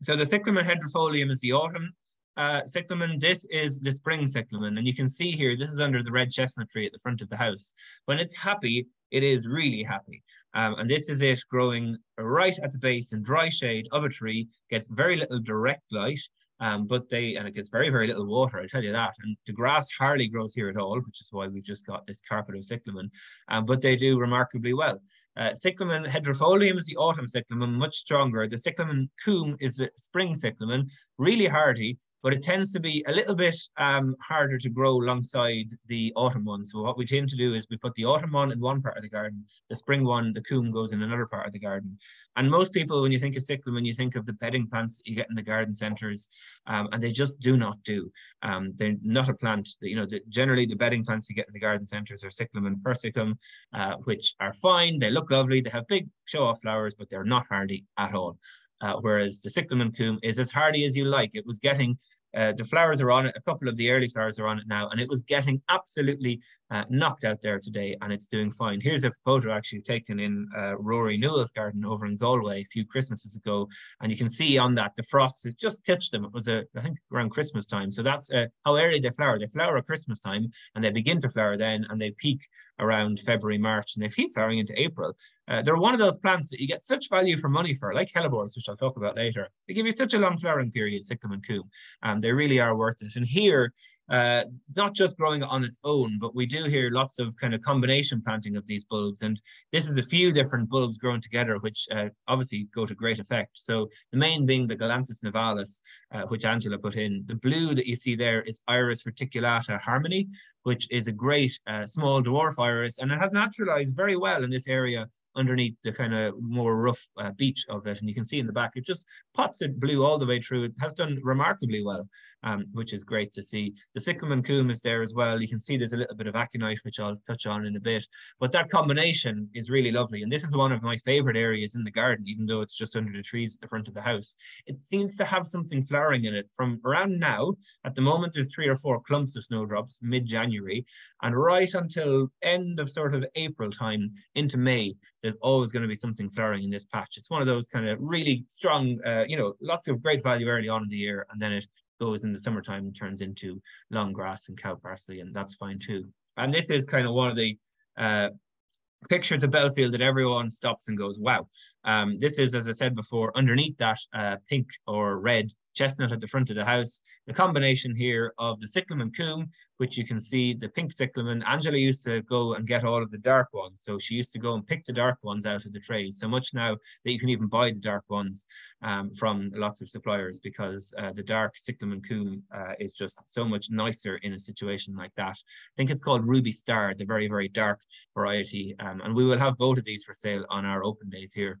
So the cyclamen hederifolium is the autumn uh, cyclamen. This is the spring cyclamen. And you can see here, this is under the red chestnut tree at the front of the house. When it's happy, it is really happy. Um, and this is it growing right at the base in dry shade of a tree, gets very little direct light, um, but they, and it gets very, very little water, I tell you that. And the grass hardly grows here at all, which is why we've just got this carpet of cyclamen, um, but they do remarkably well. Uh, cyclamen hederifolium is the autumn cyclamen, much stronger. The cyclamen coum is the spring cyclamen, really hardy, but it tends to be a little bit um, harder to grow alongside the autumn one. So what we tend to do is we put the autumn one in one part of the garden, the spring one, the coum goes in another part of the garden. And most people, when you think of cyclamen, you think of the bedding plants you get in the garden centres, um, and they just do not do. Um, they're not a plant, that, you know, the, generally the bedding plants you get in the garden centres are cyclamen persicum, uh, which are fine, they look lovely, they have big show-off flowers, but they're not hardy at all. Uh, whereas the cyclamen coum is as hardy as you like. It was getting uh, the flowers are on it. A couple of the early flowers are on it now, and it was getting absolutely uh, knocked out there today, and it's doing fine. Here's a photo actually taken in uh, Rory Newell's garden over in Galway a few Christmases ago, and you can see on that the frost has just touched them. It was a, I think around Christmas time. So that's uh, how early they flower. They flower at Christmas time, and they begin to flower then, and they peak around February, March, and they keep flowering into April. Uh, they're one of those plants that you get such value for money for, like hellebores, which I'll talk about later. They give you such a long flowering period, cyclamen coum, and they really are worth it. And here, uh, it's not just growing on its own, but we do hear lots of kind of combination planting of these bulbs. And this is a few different bulbs grown together, which uh, obviously go to great effect. So the main being the Galanthus nivalis, uh, which Angela put in. The blue that you see there is Iris reticulata harmony, which is a great uh, small dwarf iris, and it has naturalized very well in this area underneath the kind of more rough uh, beach of it. And you can see in the back, it just pots it blue all the way through. It has done remarkably well, um, which is great to see. The cyclamen coum is there as well. You can see there's a little bit of aconite, which I'll touch on in a bit. But that combination is really lovely. And this is one of my favorite areas in the garden, even though it's just under the trees at the front of the house. It seems to have something flowering in it from around now. At the moment, there's three or four clumps of snowdrops mid-January. And right until end of sort of April time into May, there's always going to be something flowering in this patch. It's one of those kind of really strong, uh, you know, lots of great value early on in the year, and then it goes in the summertime turns into long grass and cow parsley, and that's fine too. And this is kind of one of the uh, pictures of Bellefield that everyone stops and goes, wow. Um, this is, as I said before, underneath that uh, pink or red chestnut at the front of the house. The combination here of the cyclamen coum which you can see the pink cyclamen. Angela used to go and get all of the dark ones. So she used to go and pick the dark ones out of the trays. So much now that you can even buy the dark ones um, from lots of suppliers because uh, the dark cyclamen coum uh, is just so much nicer in a situation like that. I think it's called Ruby Star, the very, very dark variety. Um, and we will have both of these for sale on our open days here.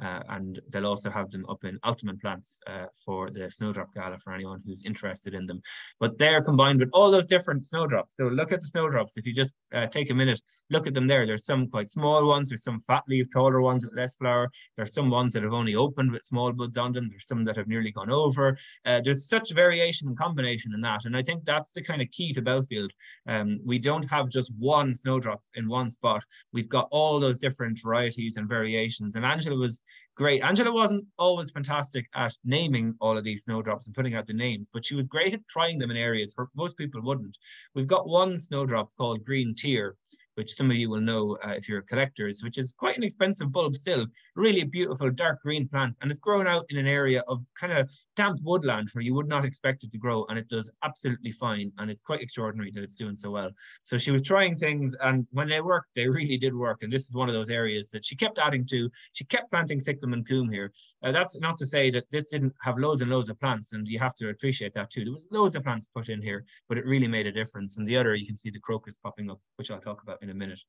Uh, and they'll also have them up in Altamont plants uh, for the Snowdrop Gala for anyone who's interested in them. But they're combined with all those different snowdrops. So look at the snowdrops. If you just uh, take a minute, look at them there. There's some quite small ones. There's some fat leaf, taller ones with less flower. There's some ones that have only opened with small buds on them. There's some that have nearly gone over. Uh, there's such variation and combination in that. And I think that's the kind of key to Bellefield. Um, we don't have just one snowdrop in one spot. We've got all those different varieties and variations. And Angela was great. Angela wasn't always fantastic at naming all of these snowdrops and putting out the names, but she was great at trying them in areas where most people wouldn't. We've got one snowdrop called Green Tear, which some of you will know uh, if you're collectors, which is quite an expensive bulb still, really beautiful dark green plant. And it's grown out in an area of kind of damp woodland where you would not expect it to grow and it does absolutely fine. And it's quite extraordinary that it's doing so well. So she was trying things and when they worked, they really did work. And this is one of those areas that she kept adding to. She kept planting cyclamen coum here. Uh, that's not to say that this didn't have loads and loads of plants and you have to appreciate that too. There was loads of plants put in here, but it really made a difference. And the other, you can see the crocus popping up, which I'll talk about in a minute.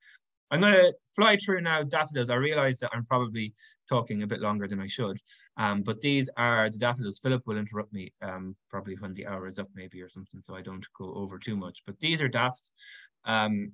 I'm going to fly through now daffodils. I realize that I'm probably talking a bit longer than I should, um, but these are the daffodils. Philip will interrupt me um, probably when the hour is up maybe or something, so I don't go over too much. But these are daffs. Um,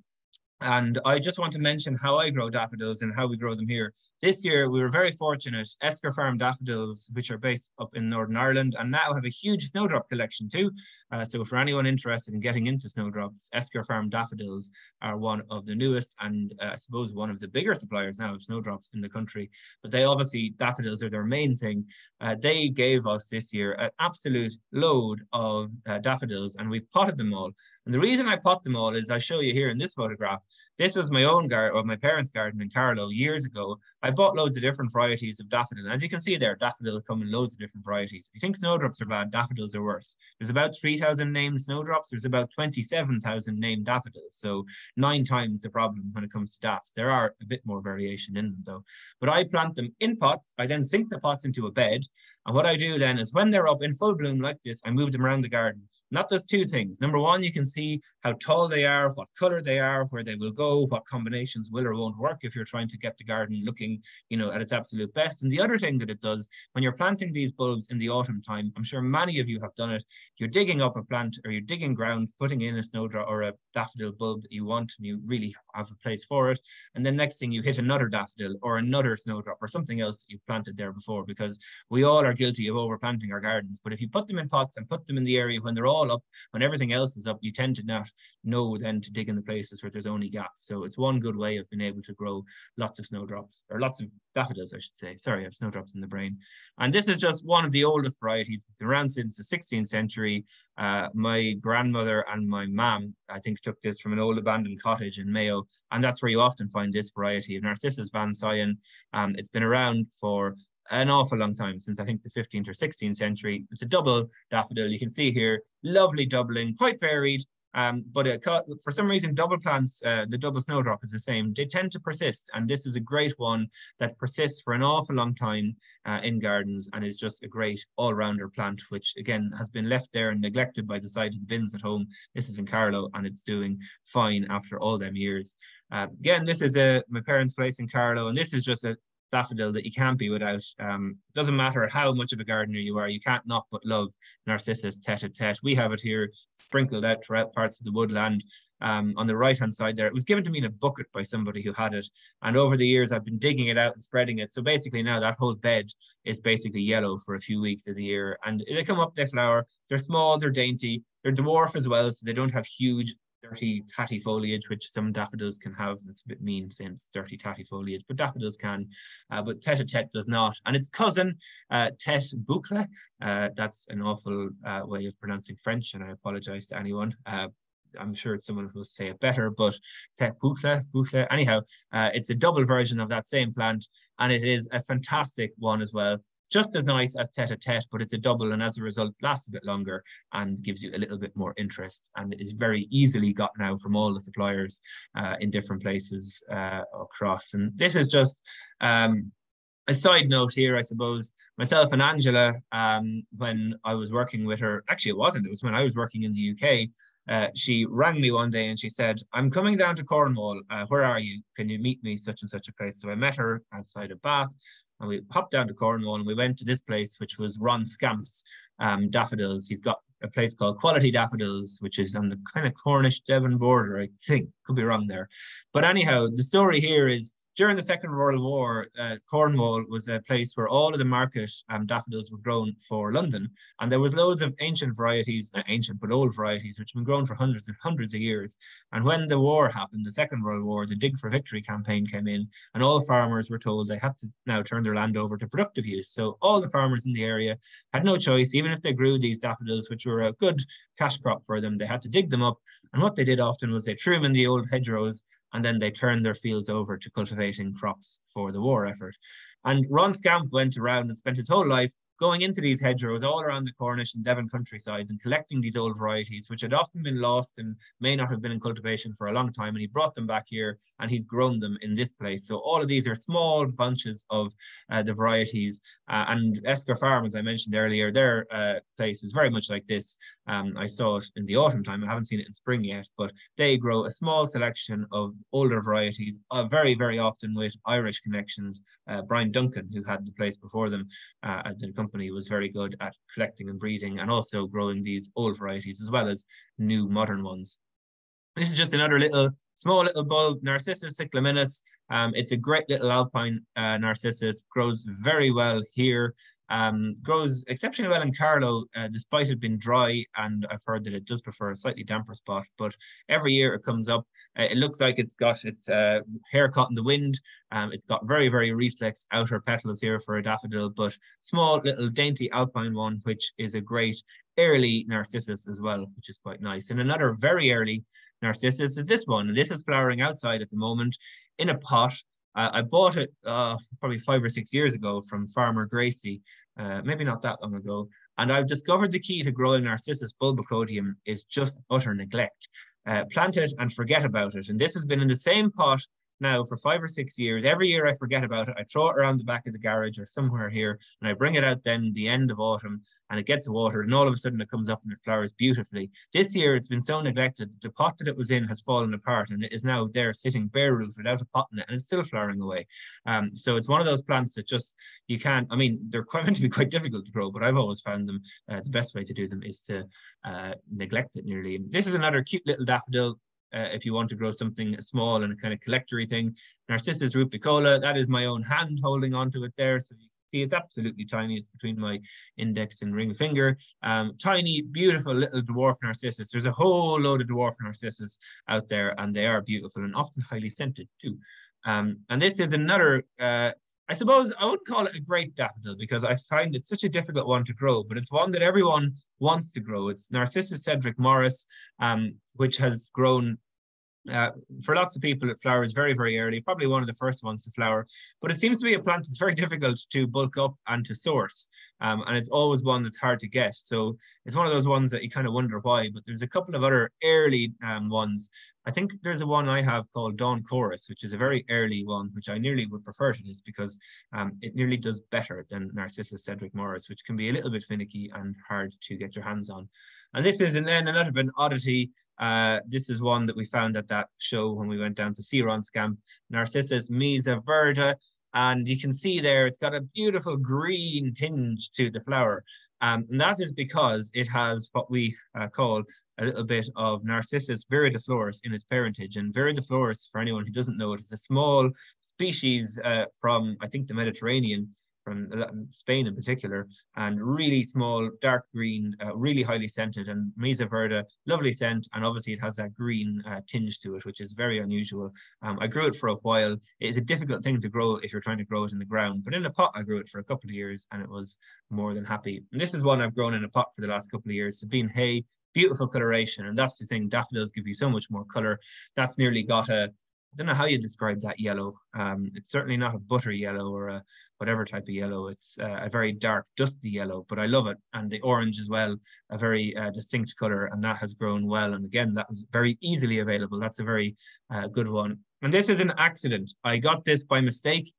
And I just want to mention how I grow daffodils and how we grow them here. This year, we were very fortunate. Esker Farm daffodils, which are based up in Northern Ireland, and now have a huge snowdrop collection too. Uh, so for anyone interested in getting into snowdrops, Esker Farm daffodils are one of the newest and uh, I suppose one of the bigger suppliers now of snowdrops in the country. But they obviously, daffodils are their main thing. Uh, they gave us this year an absolute load of uh, daffodils and we've potted them all. And the reason I pot them all is I show you here in this photograph. This was my own garden, or my parents' garden in Carlow years ago. I bought loads of different varieties of daffodil. As you can see there, daffodil come in loads of different varieties. If you think snowdrops are bad, daffodils are worse. There's about 3,000 named snowdrops. There's about 27,000 named daffodils. So nine times the problem when it comes to daffs. There are a bit more variation in them though. But I plant them in pots. I then sink the pots into a bed. And what I do then is when they're up in full bloom like this, I move them around the garden not just two things. Number one, you can see how tall they are, what color they are, where they will go, what combinations will or won't work if you're trying to get the garden looking, you know, at its absolute best. And the other thing that it does, when you're planting these bulbs in the autumn time, I'm sure many of you have done it, you're digging up a plant or you're digging ground, putting in a snowdrop or a daffodil bulb that you want and you really have a place for it. And then next thing you hit another daffodil or another snowdrop or something else that you've planted there before because we all are guilty of overplanting our gardens. But if you put them in pots and put them in the area when they're all up. When everything else is up, you tend to not know then to dig in the places where there's only gaps. So it's one good way of being able to grow lots of snowdrops or lots of daffodils, I should say. Sorry, I have snowdrops in the brain. And this is just one of the oldest varieties. It's around since the 16th century. Uh, my grandmother and my mom, I think, took this from an old abandoned cottage in Mayo. And that's where you often find this variety of Narcissus van Sion. Um, it's been around for an awful long time since I think the 15th or 16th century. It's a double daffodil. You can see here, lovely doubling, quite varied. Um, but it, for some reason, double plants, uh, the double snowdrop is the same. They tend to persist, and this is a great one that persists for an awful long time uh, in gardens and is just a great all-rounder plant, which again has been left there and neglected by the side of the bins at home. This is in Carlow, and it's doing fine after all them years. Uh, again, this is a my parents' place in Carlow, and this is just a, daffodil that you can't be without. Um, doesn't matter how much of a gardener you are, you can't not but love Narcissus tete-a-tete. We have it here sprinkled out throughout parts of the woodland. Um, on the right hand side there. It was given to me in a bucket by somebody who had it. And over the years, I've been digging it out and spreading it. So basically, now that whole bed is basically yellow for a few weeks of the year. And they come up, they flower. They're small, they're dainty, they're dwarf as well. So they don't have huge dirty tatty foliage, which some daffodils can have. It's a bit mean saying it's dirty tatty foliage, but daffodils can, uh, but tete-a-tete does not. And its cousin, uh, tete boucle, uh, that's an awful uh, way of pronouncing French, and I apologize to anyone. Uh, I'm sure it's someone who will say it better, but tete boucle, boucle. Anyhow, uh, it's a double version of that same plant, and it is a fantastic one as well just as nice as tete-a-tete, but it's a double and as a result lasts a bit longer and gives you a little bit more interest and is very easily got now from all the suppliers uh, in different places uh, across. And this is just um, a side note here, I suppose, myself and Angela, um, when I was working with her, actually it wasn't, it was when I was working in the UK, uh, she rang me one day and she said, I'm coming down to Cornwall. Uh, where are you? Can you meet me such and such a place? So I met her outside of Bath and we hopped down to Cornwall and we went to this place, which was Ron Scamp's um, daffodils. He's got a place called Quality Daffodils, which is on the kind of Cornish Devon border, I think. Could be wrong there. But anyhow, the story here is during the Second World War, uh, Cornwall was a place where all of the market um, daffodils were grown for London. And there was loads of ancient varieties, not ancient, but old varieties, which have been grown for hundreds and hundreds of years. And when the war happened, the Second World War, the Dig for Victory campaign came in, and all farmers were told they had to now turn their land over to productive use. So all the farmers in the area had no choice, even if they grew these daffodils, which were a good cash crop for them, they had to dig them up. And what they did often was they threw them in the old hedgerows and then they turned their fields over to cultivating crops for the war effort. And Ron Scamp went around and spent his whole life going into these hedgerows all around the Cornish and Devon countrysides and collecting these old varieties, which had often been lost and may not have been in cultivation for a long time. And he brought them back here and he's grown them in this place. So all of these are small bunches of uh, the varieties. Uh, and Esker Farm, as I mentioned earlier, their uh, place is very much like this. Um, I saw it in the autumn time. I haven't seen it in spring yet, but they grow a small selection of older varieties, uh, very, very often with Irish connections. Uh, Brian Duncan, who had the place before them uh, at the company, was very good at collecting and breeding and also growing these old varieties as well as new modern ones. This is just another little small little bulb, Narcissus cyclamineus. Um, it's a great little alpine uh, narcissus, grows very well here. Um, grows exceptionally well in Carlow, uh, despite it being dry, and I've heard that it does prefer a slightly damper spot. But every year it comes up, uh, it looks like it's got its uh, hair caught in the wind. Um, it's got very, very reflex outer petals here for a daffodil, but small little dainty alpine one, which is a great early narcissus as well, which is quite nice. And another very early narcissus is this one, this is flowering outside at the moment in a pot. I bought it uh, probably five or six years ago from Farmer Gracy, uh, maybe not that long ago. And I've discovered the key to growing Narcissus bulbocodium is just utter neglect. Uh, plant it and forget about it. And this has been in the same pot now for five or six years. Every year I forget about it. I throw it around the back of the garage or somewhere here, and I bring it out then the end of autumn, and it gets watered, and all of a sudden it comes up and it flowers beautifully. This year it's been so neglected. The pot that it was in has fallen apart, and it is now there sitting bare root without a pot in it, and it's still flowering away. Um, so it's one of those plants that just you can't. I mean, they're quite meant to be quite difficult to grow, but I've always found them uh, the best way to do them is to uh, neglect it nearly. This is another cute little daffodil uh, if you want to grow something small and a kind of collectory thing. Narcissus rupicola, that is my own hand holding onto it there. So you can see it's absolutely tiny. It's between my index and ring finger. Um, tiny, beautiful little dwarf narcissus. There's a whole load of dwarf narcissus out there and they are beautiful and often highly scented too. Um, and this is another uh, I suppose I wouldn't call it a great daffodil because I find it such a difficult one to grow, but it's one that everyone wants to grow. It's Narcissus Cedric Morris, um, which has grown uh, for lots of people, it flowers very, very early, probably one of the first ones to flower. But it seems to be a plant that's very difficult to bulk up and to source. Um, and it's always one that's hard to get. So it's one of those ones that you kind of wonder why. But there's a couple of other early um, ones I think there's a one I have called Dawn Chorus, which is a very early one, which I nearly would prefer to this because um, it nearly does better than Narcissus Cedric Morris, which can be a little bit finicky and hard to get your hands on. And this is, and then another bit oddity, uh, this is one that we found at that show when we went down to Ciaran Scamp, Narcissus Mesa Verde. And you can see there, it's got a beautiful green tinge to the flower. Um, and that is because it has what we uh, call a little bit of Narcissus viridiflorus in its parentage. And viridiflorus, for anyone who doesn't know it, is a small species uh, from, I think, the Mediterranean, from Spain in particular, and really small, dark green, uh, really highly scented, and Mesa Verde, lovely scent, and obviously it has that green uh, tinge to it, which is very unusual. Um, I grew it for a while. It is a difficult thing to grow if you're trying to grow it in the ground, but in a pot I grew it for a couple of years, and it was more than happy. And this is one I've grown in a pot for the last couple of years. Sabine Hay, beautiful coloration. And that's the thing, daffodils give you so much more color. That's nearly got a, I don't know how you describe that yellow. Um, it's certainly not a butter yellow or a whatever type of yellow. It's uh, a very dark, dusty yellow, but I love it. And the orange as well, a very uh, distinct color, and that has grown well. And again, that was very easily available. That's a very uh, good one. And this is an accident. I got this by mistake.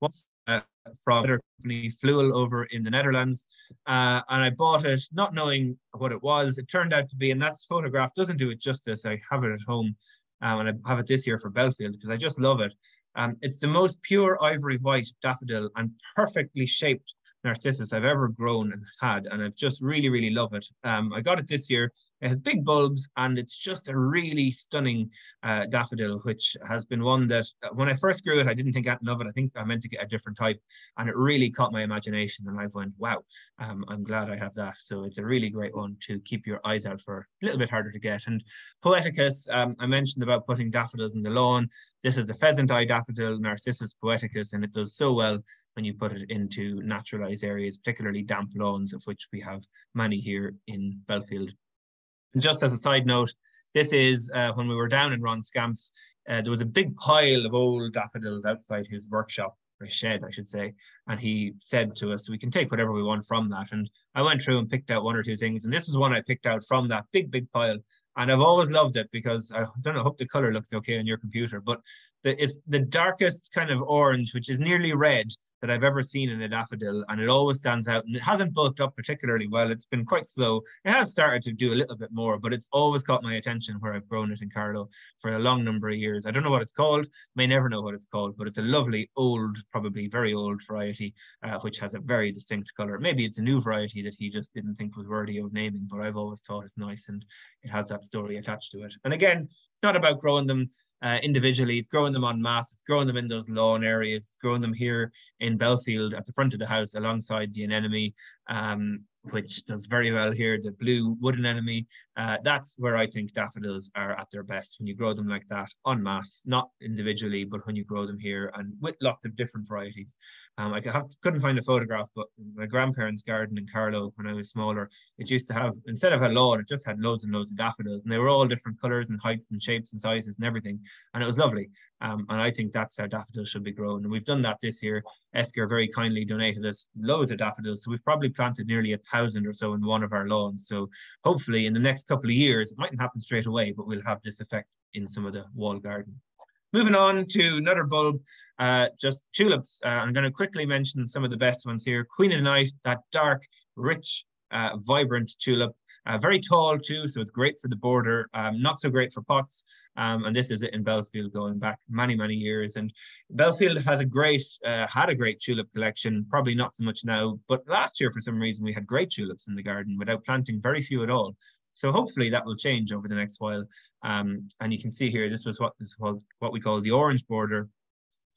Once uh, from a company Fluwel over in the Netherlands. Uh, and I bought it not knowing what it was. It turned out to be, and that photograph doesn't do it justice. I have it at home um, and I have it this year for Bellefield because I just love it. Um, it's the most pure ivory white daffodil and perfectly shaped narcissus I've ever grown and had, and I've just really, really love it. Um, I got it this year. It has big bulbs, and it's just a really stunning uh, daffodil, which has been one that uh, when I first grew it, I didn't think anything of it. I think I meant to get a different type, and it really caught my imagination. And I went, wow, um, I'm glad I have that. So it's a really great one to keep your eyes out for. A little bit harder to get. And Poeticus, um, I mentioned about putting daffodils in the lawn. This is the pheasant eye daffodil, Narcissus poeticus, and it does so well when you put it into naturalized areas, particularly damp lawns, of which we have many here in Bellefield. And just as a side note, this is uh, when we were down in Ron Scamp's, uh, there was a big pile of old daffodils outside his workshop, or shed, I should say. And he said to us, we can take whatever we want from that. And I went through and picked out one or two things. And this is one I picked out from that big, big pile. And I've always loved it because I don't know, I hope the color looks okay on your computer, but the, it's the darkest kind of orange, which is nearly red, that I've ever seen in a daffodil, and it always stands out. And it hasn't bulked up particularly well. It's been quite slow. It has started to do a little bit more, but it's always caught my attention where I've grown it in Carlow for a long number of years. I don't know what it's called. May never know what it's called, but it's a lovely old, probably very old variety, uh, which has a very distinct color. Maybe it's a new variety that he just didn't think was worthy of naming, but I've always thought it's nice and it has that story attached to it. And again, it's not about growing them uh, individually. It's growing them on mass. It's growing them in those lawn areas. It's growing them here in Bellefield at the front of the house alongside the anemone. Um, which does very well here, the blue wood anemone. Uh, that's where I think daffodils are at their best when you grow them like that on mass, not individually, but when you grow them here and with lots of different varieties. Um, I couldn't find a photograph, but my grandparents' garden in Carlow when I was smaller, it used to have, instead of a lawn, it just had loads and loads of daffodils and they were all different colors and heights and shapes and sizes and everything. And it was lovely. Um, and I think that's how daffodils should be grown. And we've done that this year. Esker very kindly donated us loads of daffodils. So we've probably planted nearly a thousand or so in one of our lawns. So hopefully in the next couple of years, it mightn't happen straight away, but we'll have this effect in some of the wall garden. Moving on to another bulb, uh, just tulips. Uh, I'm going to quickly mention some of the best ones here. Queen of the Night, that dark, rich, uh, vibrant tulip. Uh, very tall too, so it's great for the border. Um, not so great for pots. Um, and this is it in Bellefield going back many, many years. And Bellefield has a great, uh, had a great tulip collection, probably not so much now, but last year for some reason we had great tulips in the garden without planting very few at all. So hopefully that will change over the next while. Um, and you can see here, this was what is called what we call the orange border,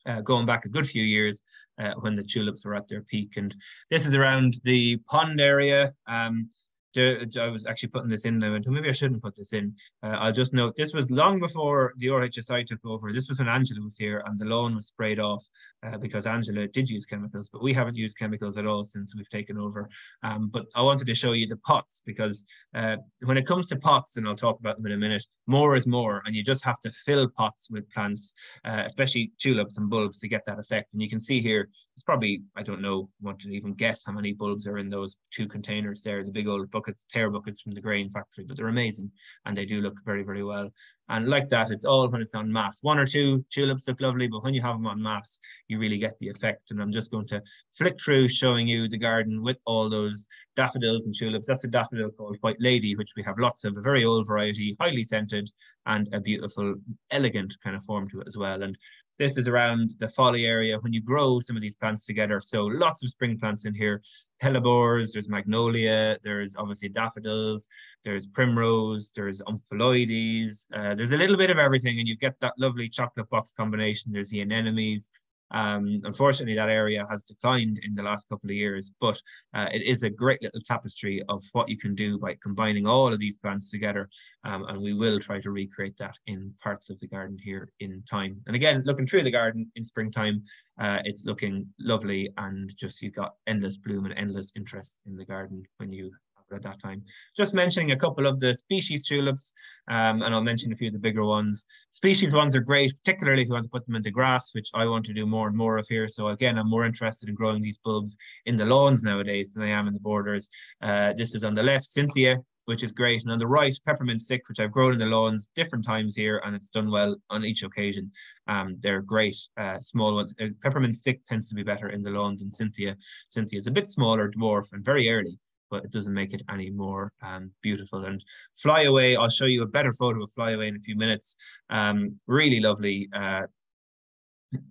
uh, going back a good few years uh, when the tulips were at their peak. And this is around the pond area. Um, I was actually putting this in and maybe I shouldn't put this in. Uh, I'll just note this was long before the RHSI took over. This was when Angela was here, and the lawn was sprayed off uh, because Angela did use chemicals, but we haven't used chemicals at all since we've taken over. Um, but I wanted to show you the pots because uh, when it comes to pots, and I'll talk about them in a minute, more is more, and you just have to fill pots with plants, uh, especially tulips and bulbs, to get that effect. And you can see here it's probably I don't know want to even guess how many bulbs are in those two containers there, the big old buckets, tear buckets from the grain factory, but they're amazing and they do look very very well. And like that, it's all when it's on mass. One or two tulips look lovely, but when you have them on mass, you really get the effect. And I'm just going to flick through showing you the garden with all those daffodils and tulips. That's a daffodil called White Lady, which we have lots of, a very old variety, highly scented, and a beautiful, elegant kind of form to it as well. And this is around the folly area when you grow some of these plants together. So lots of spring plants in here. Hellebores, there's magnolia, there's obviously daffodils, there's primrose, there's omphalodes, uh, there's a little bit of everything and you get that lovely chocolate box combination. There's the anemones, um, unfortunately, that area has declined in the last couple of years, but uh, it is a great little tapestry of what you can do by combining all of these plants together. Um, and we will try to recreate that in parts of the garden here in time. And again, looking through the garden in springtime, uh, it's looking lovely and just you've got endless bloom and endless interest in the garden when you at that time. Just mentioning a couple of the species tulips, um, and I'll mention a few of the bigger ones. Species ones are great, particularly if you want to put them into grass, which I want to do more and more of here. So again, I'm more interested in growing these bulbs in the lawns nowadays than I am in the borders. Uh, this is on the left, Cynthia, which is great. And on the right, peppermint stick, which I've grown in the lawns different times here, and it's done well on each occasion. Um, they're great uh, small ones. Uh, peppermint stick tends to be better in the lawns than Cynthia. Cynthia is a bit smaller, dwarf, and very early but it doesn't make it any more um, beautiful. And Fly Away, I'll show you a better photo of Fly Away in a few minutes. Um, really lovely uh,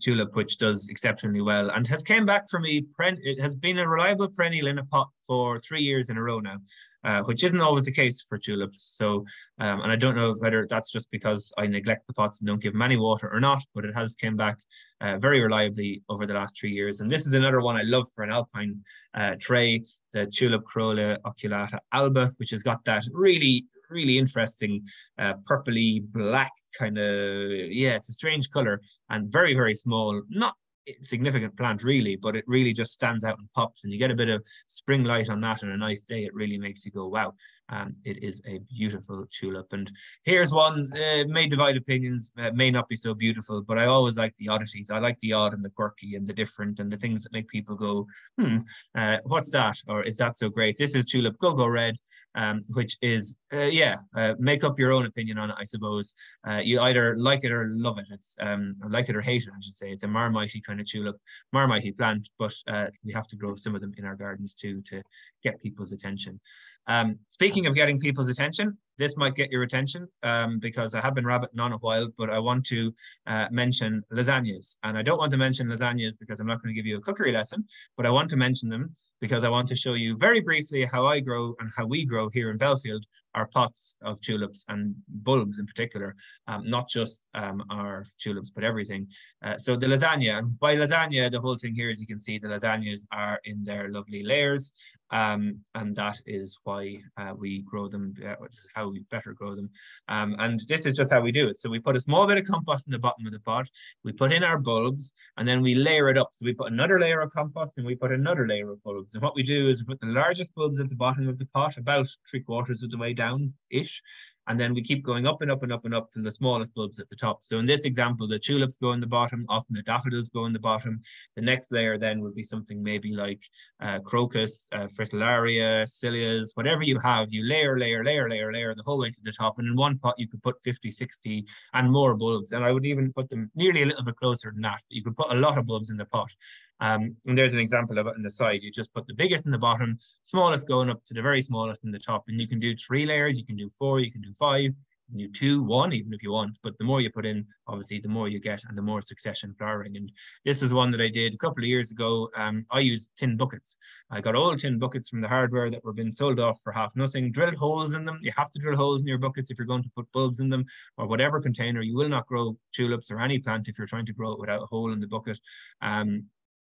tulip, which does exceptionally well and has came back for me. It has been a reliable perennial in a pot for three years in a row now, uh, which isn't always the case for tulips. So, um, and I don't know whether that's just because I neglect the pots and don't give them any water or not, but it has came back uh, very reliably over the last three years. And this is another one I love for an alpine uh, tray, the Tulip Coerulea Oculata Alba, which has got that really, really interesting uh, purpley black kind of, yeah, it's a strange color and very, very small, not significant plant really, but it really just stands out and pops and you get a bit of spring light on that on a nice day. It really makes you go, wow. Um, it is a beautiful tulip. And here's one, uh, may divide opinions, uh, may not be so beautiful, but I always like the oddities. I like the odd and the quirky and the different and the things that make people go, hmm, uh, what's that? Or is that so great? This is Tulip Go Go Red. Um, which is, uh, yeah, uh, make up your own opinion on it, I suppose. Uh, you either like it or love it. It's um, like it or hate it, I should say. It's a marmitey kind of tulip, marmitey plant, but uh, we have to grow some of them in our gardens too to get people's attention. Um, speaking of getting people's attention, this might get your attention um, because I have been rabbiting on a while, but I want to uh, mention lasagnas. And I don't want to mention lasagnas because I'm not going to give you a cookery lesson, but I want to mention them because I want to show you very briefly how I grow and how we grow here in Bellefield our pots of tulips and bulbs in particular, um, not just um, our tulips, but everything. Uh, so the lasagna, by lasagna, the whole thing here, as you can see, the lasagnas are in their lovely layers. Um, and that is why uh, we grow them, uh, which is how we better grow them. Um, and this is just how we do it. So we put a small bit of compost in the bottom of the pot, we put in our bulbs, and then we layer it up. So we put another layer of compost and we put another layer of bulbs. And what we do is we put the largest bulbs at the bottom of the pot, about three quarters of the way down-ish, and then we keep going up and up and up and up to the smallest bulbs at the top. So in this example, the tulips go in the bottom, often the daffodils go in the bottom. The next layer then would be something maybe like uh, crocus, uh, fritillaria, scillas, whatever you have, you layer, layer, layer, layer, layer the whole way to the top. And in one pot, you could put 50, 60 and more bulbs. And I would even put them nearly a little bit closer than that. You could put a lot of bulbs in the pot. Um, and there's an example of it on the side. You just put the biggest in the bottom, smallest going up to the very smallest in the top. And you can do three layers, you can do four, you can do five, you can do two, one, even if you want. But the more you put in, obviously, the more you get and the more succession flowering. And this was one that I did a couple of years ago. Um, I used tin buckets. I got old tin buckets from the hardware that were being sold off for half nothing, drilled holes in them. You have to drill holes in your buckets if you're going to put bulbs in them or whatever container. You will not grow tulips or any plant if you're trying to grow it without a hole in the bucket. Um,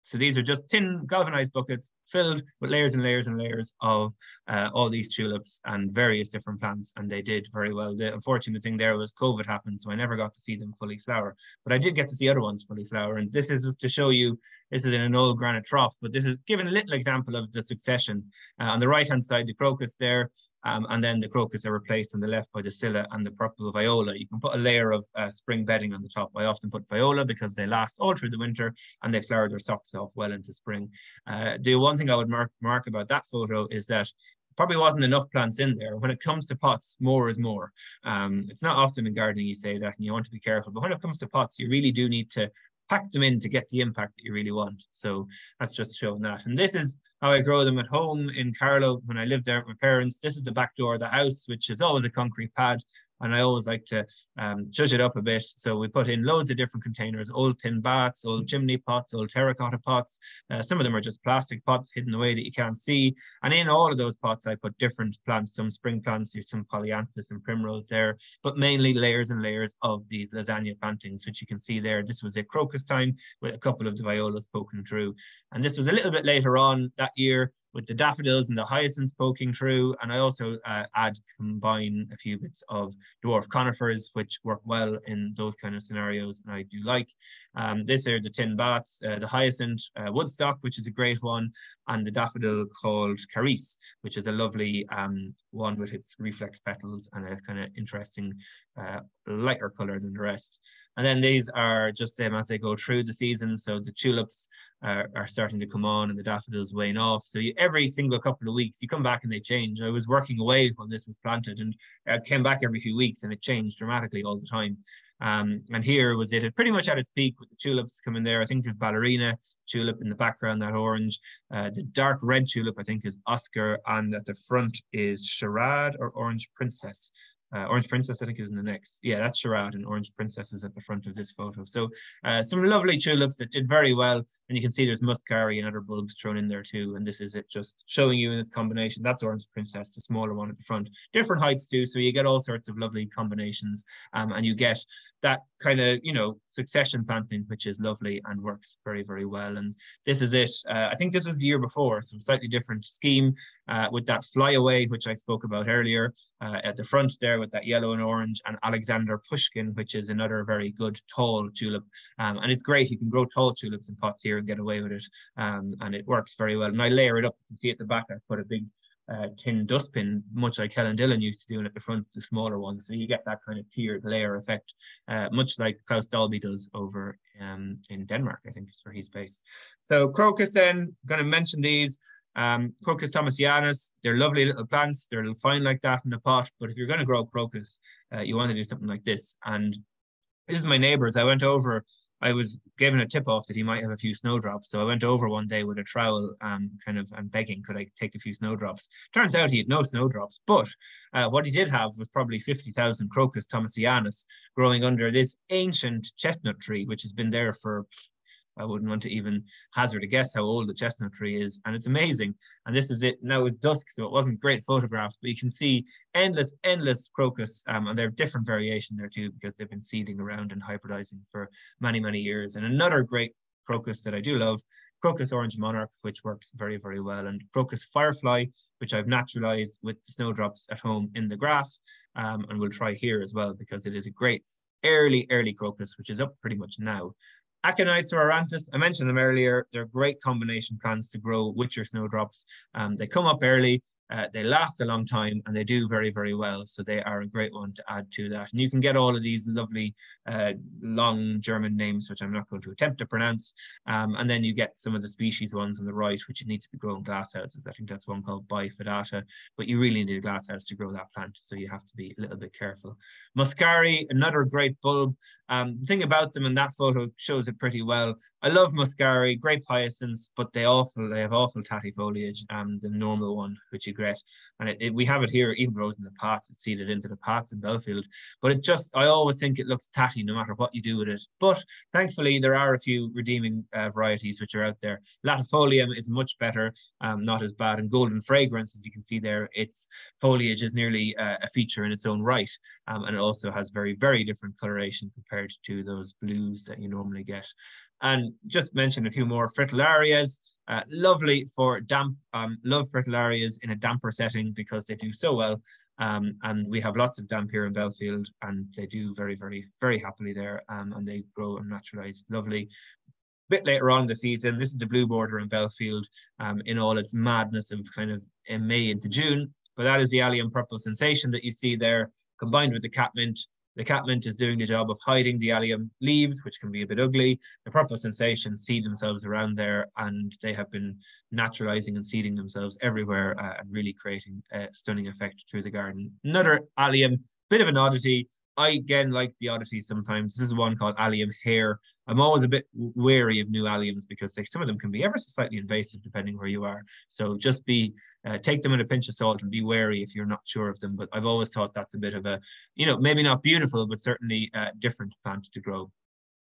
so these are just tin galvanized buckets filled with layers and layers and layers of uh, all these tulips and various different plants. And they did very well. The unfortunate thing there was COVID happened, so I never got to see them fully flower. But I did get to see other ones fully flower. And this is just to show you, this is in an old granite trough, but this is given a little example of the succession. Uh, on the right-hand side, the crocus there, um, and then the crocus are replaced on the left by the scilla and the purple viola. You can put a layer of uh, spring bedding on the top. I often put viola because they last all through the winter and they flower their socks off well into spring. Uh, the one thing I would mark, mark about that photo is that probably wasn't enough plants in there. When it comes to pots, more is more. Um, it's not often in gardening you say that and you want to be careful, but when it comes to pots, you really do need to pack them in to get the impact that you really want. So that's just showing that. And this is how I grow them at home in Carlow when I lived there with my parents. This is the back door of the house, which is always a concrete pad and I always like to um, judge it up a bit. So we put in loads of different containers, old tin bats, old chimney pots, old terracotta pots. Uh, some of them are just plastic pots hidden away that you can't see. And in all of those pots, I put different plants, some spring plants, there's some polyanthus and primrose there, but mainly layers and layers of these lasagna plantings, which you can see there. This was a crocus time with a couple of the violas poking through. And this was a little bit later on that year with the daffodils and the hyacinths poking through. And I also uh, add, combine a few bits of dwarf conifers, which work well in those kind of scenarios. And I do like. Um, this are the tin bats, uh, the hyacinth uh, woodstock, which is a great one, and the daffodil called carice, which is a lovely um, one with its reflex petals and a kind of interesting uh, lighter color than the rest. And then these are just them as they go through the season. So the tulips are, are starting to come on and the daffodils wane off. So you, every single couple of weeks, you come back and they change. I was working away when this was planted and I came back every few weeks and it changed dramatically all the time. Um, and here was it, pretty much at its peak with the tulips coming there. I think there's ballerina tulip in the background, that orange. Uh, the dark red tulip, I think, is Oscar, and at the front is Charade or Orange Princess. Uh, Orange Princess, I think, is in the next. Yeah, that's Charade and Orange Princess is at the front of this photo. So uh, some lovely tulips that did very well. And you can see there's muscari and other bulbs thrown in there too. And this is it just showing you in its combination. That's Orange Princess, the smaller one at the front. Different heights too. So you get all sorts of lovely combinations um, and you get that kind of, you know, succession planting, which is lovely and works very, very well. And this is it. Uh, I think this was the year before, so slightly different scheme uh, with that flyaway, which I spoke about earlier uh, at the front there with that yellow and orange and Alexander Pushkin, which is another very good tall tulip. Um, and it's great. You can grow tall tulips in pots here and get away with it. Um, and it works very well. And I layer it up. You can see at the back, I've put a big uh, tin dustbin, much like Helen Dillon used to do, at the front, the smaller one. So you get that kind of tiered layer effect, uh, much like Claus Dalby does over um, in Denmark, I think is where he's based. So crocus then, going to mention these. Um, crocus tommasinianus, they're lovely little plants. They're fine like that in a pot, but if you're going to grow crocus, uh, you want to do something like this. And this is my neighbors. I went over I was given a tip off that he might have a few snowdrops. So I went over one day with a trowel, um, kind of, and begging, could I take a few snowdrops? Turns out he had no snowdrops, but uh, what he did have was probably 50,000 Crocus tommasinianus growing under this ancient chestnut tree, which has been there for I wouldn't want to even hazard a guess how old the chestnut tree is. And it's amazing. And this is it. Now it's dusk, so it wasn't great photographs, but you can see endless, endless crocus. Um, and they're different variation there too, because they've been seeding around and hybridizing for many, many years. And another great crocus that I do love, crocus orange monarch, which works very, very well. And crocus firefly, which I've naturalized with the snowdrops at home in the grass. Um, and we'll try here as well, because it is a great early, early crocus, which is up pretty much now. Aconites or Eranthis, I mentioned them earlier. They're great combination plants to grow with your snowdrops. Um, they come up early, uh, they last a long time and they do very, very well. So they are a great one to add to that. And you can get all of these lovely uh, long German names, which I'm not going to attempt to pronounce. Um, and then you get some of the species ones on the right, which need to be growing glasshouses. I think that's one called bifidata, but you really need a glasshouse to grow that plant. So you have to be a little bit careful. Muscari, another great bulb. Um, the thing about them in that photo shows it pretty well. I love Muscari, great hyacinths, but they awful they have awful tatty foliage. Um, the normal one, which you get, and it, it, we have it here, even grows in the pot. It's seeded into the pots in Bellefield, but it just I always think it looks tatty no matter what you do with it. But thankfully, there are a few redeeming uh, varieties which are out there. Latifolium is much better, um, not as bad, and Golden Fragrance, as you can see there, its foliage is nearly uh, a feature in its own right, um, and it also has very very different coloration compared to those blues that you normally get. And just mention a few more fritillarias. Uh, lovely for damp, um, love areas in a damper setting because they do so well. Um, and we have lots of damp here in Bellefield and they do very, very, very happily there um, and they grow and naturalize lovely. A Bit later on the season, this is the blue border in Bellefield um, in all its madness of kind of in May into June. But that is the allium purple sensation that you see there combined with the catmint the catmint is doing the job of hiding the allium leaves, which can be a bit ugly. The purple sensation seed themselves around there, and they have been naturalizing and seeding themselves everywhere uh, and really creating a stunning effect through the garden. Another allium, bit of an oddity. I again like the oddities sometimes. This is one called allium hair. I'm always a bit wary of new alliums because like, some of them can be ever so slightly invasive depending where you are. So just be uh, take them with a pinch of salt and be wary if you're not sure of them. But I've always thought that's a bit of a, you know, maybe not beautiful, but certainly a different plant to grow.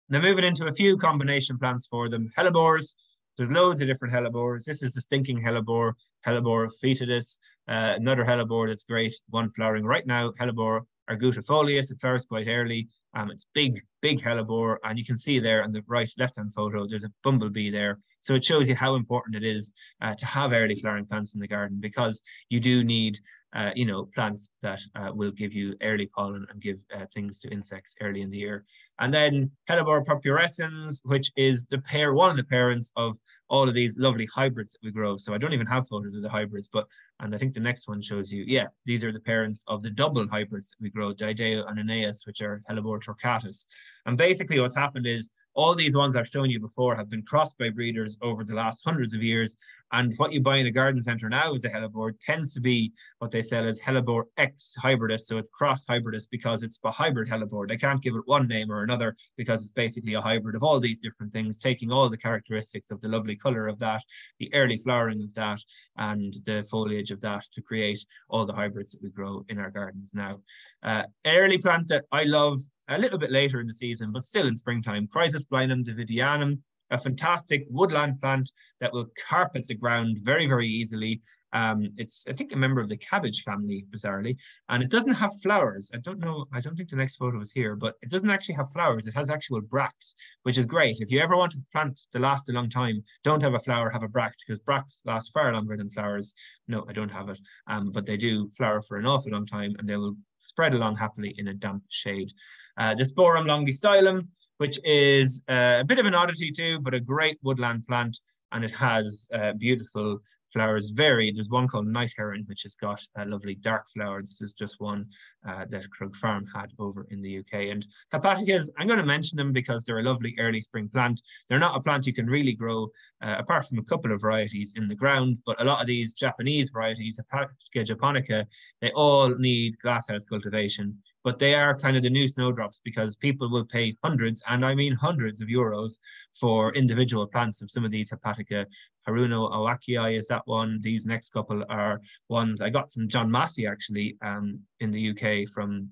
Now moving into a few combination plants for them. Hellebores, there's loads of different hellebores. This is the stinking hellebore, hellebore foetidus, uh, another hellebore that's great, one flowering right now, hellebore argutifolius. It flowers quite early. Um, it's big, big hellebore, and you can see there on the right left-hand photo, there's a bumblebee there. So it shows you how important it is uh, to have early flowering plants in the garden because you do need, uh, you know, plants that uh, will give you early pollen and give uh, things to insects early in the year. And then Hellebore purpurascens, which is the pair, one of the parents of all of these lovely hybrids that we grow. So I don't even have photos of the hybrids, but and I think the next one shows you, yeah, these are the parents of the double hybrids that we grow, Dido and Aeneas, which are Hellebore torquatus. And basically what's happened is all these ones I've shown you before have been crossed by breeders over the last hundreds of years. And what you buy in a garden center now is a hellebore tends to be what they sell as hellebore X hybridus. So it's cross hybridus because it's a hybrid hellebore. They can't give it one name or another because it's basically a hybrid of all these different things, taking all the characteristics of the lovely color of that, the early flowering of that, and the foliage of that to create all the hybrids that we grow in our gardens now. Uh, early plant that I love a little bit later in the season, but still in springtime. Chrysosplenium davidianum, a fantastic woodland plant that will carpet the ground very, very easily. Um, it's, I think, a member of the cabbage family, bizarrely, and it doesn't have flowers. I don't know, I don't think the next photo is here, but it doesn't actually have flowers. It has actual bracts, which is great. If you ever want a plant to last a long time, don't have a flower, have a bract, because bracts last far longer than flowers. No, I don't have it, um, but they do flower for an awful long time, and they will spread along happily in a damp shade. Uh, Disporum longistylum, which is uh, a bit of an oddity too, but a great woodland plant, and it has uh, beautiful flowers varied. There's one called Night Heron, which has got a lovely dark flower. This is just one uh, that Crug Farm had over in the UK. And hepaticas, I'm going to mention them because they're a lovely early spring plant. They're not a plant you can really grow uh, apart from a couple of varieties in the ground, but a lot of these Japanese varieties, Hepatica japonica, they all need glasshouse cultivation but they are kind of the new snowdrops because people will pay hundreds, and I mean hundreds of euros for individual plants of some of these Hepatica. Haruno Awakii is that one. These next couple are ones I got from John Massey actually um, in the UK from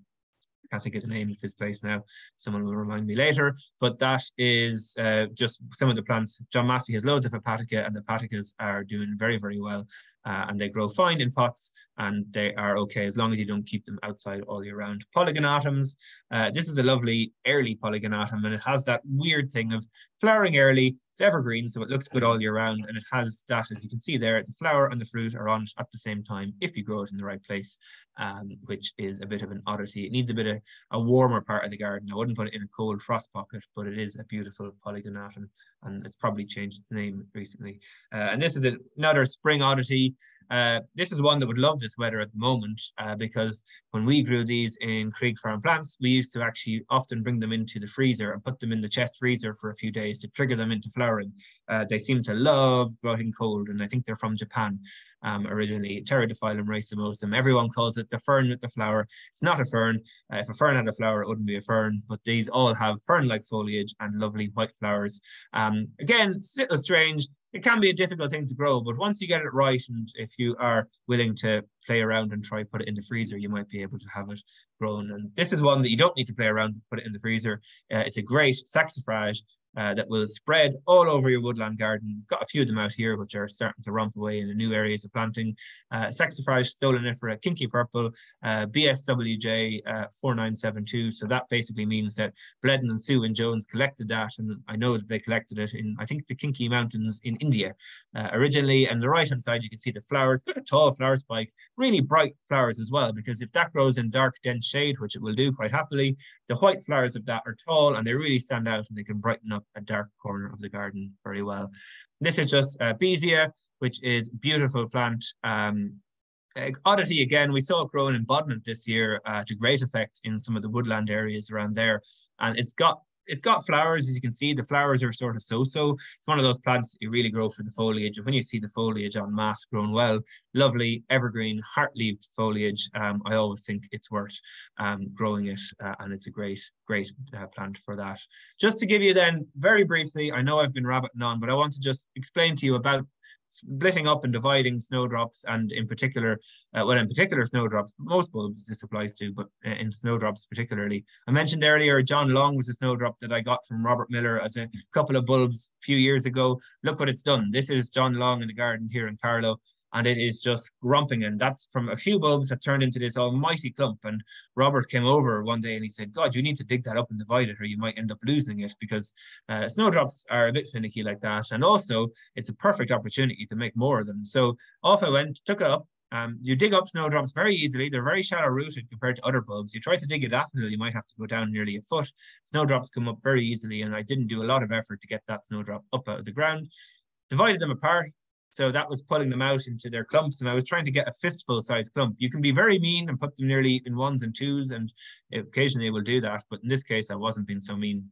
can't think of the name of his place now. Someone will remind me later. But that is uh, just some of the plants. John Massey has loads of hepatica, and the hepaticas are doing very, very well uh, and they grow fine in pots and they are okay as long as you don't keep them outside all year round. Polygonatums, uh, this is a lovely early polygonatum and it has that weird thing of flowering early, it's evergreen, so it looks good all year round and it has that, as you can see there, the flower and the fruit are on at the same time if you grow it in the right place, um, which is a bit of an oddity. It needs a bit of a warmer part of the garden. I wouldn't put it in a cold frost pocket, but it is a beautiful polygonatum and it's probably changed its name recently. Uh, and this is another spring oddity. Uh, this is one that would love this weather at the moment uh, because when we grew these in Crug Farm plants, we used to actually often bring them into the freezer and put them in the chest freezer for a few days to trigger them into flowering. Uh, they seem to love growing cold and I think they're from Japan um, originally, Pteridophyllum racemosum. Everyone calls it the fern with the flower. It's not a fern. Uh, if a fern had a flower, it wouldn't be a fern, but these all have fern-like foliage and lovely white flowers. Um, again, it's a little strange. It can be a difficult thing to grow, but once you get it right, and if you are willing to play around and try put it in the freezer, you might be able to have it grown. And this is one that you don't need to play around, put it in the freezer. Uh, it's a great saxifrage uh, that will spread all over your woodland garden. We've got a few of them out here, which are starting to romp away in the new areas of planting. Uh, Saxifrage stolonifera, kinky purple, uh, BSWJ uh, 4972. So that basically means that Bleddyn and Sue and Jones collected that, and I know that they collected it in, I think, the Kinky Mountains in India uh, originally. And the right-hand side, you can see the flowers, got a tall flower spike, really bright flowers as well, because if that grows in dark, dense shade, which it will do quite happily, the white flowers of that are tall and they really stand out and they can brighten up a dark corner of the garden very well. This is just uh, Beesia, which is beautiful plant. Um, oddity again, we saw it growing in Bodmin this year uh, to great effect in some of the woodland areas around there. And it's got it's got flowers, as you can see. The flowers are sort of so-so. It's one of those plants you really grow for the foliage. And when you see the foliage on mass grown well, lovely evergreen heart-leaved foliage, um, I always think it's worth um, growing it. Uh, and it's a great, great uh, plant for that. Just to give you then, very briefly, I know I've been rabbiting on, but I want to just explain to you about splitting up and dividing snowdrops and in particular, uh, well, in particular snowdrops, most bulbs this applies to, but uh, in snowdrops particularly. I mentioned earlier, John Long was a snowdrop that I got from Robert Miller as a couple of bulbs a few years ago. Look what it's done. This is John Long in the garden here in Carlow and it is just grumping. And that's from a few bulbs that turned into this almighty clump. And Robert came over one day and he said, God, you need to dig that up and divide it, or you might end up losing it because uh, snowdrops are a bit finicky like that. And also, it's a perfect opportunity to make more of them. So off I went, took it up. Um, you dig up snowdrops very easily. They're very shallow rooted compared to other bulbs. You try to dig a daffodil, you might have to go down nearly a foot. Snowdrops come up very easily, and I didn't do a lot of effort to get that snowdrop up out of the ground. Divided them apart, so that was pulling them out into their clumps. And I was trying to get a fistful size clump. You can be very mean and put them nearly in ones and twos, and occasionally will do that. But in this case, I wasn't being so mean.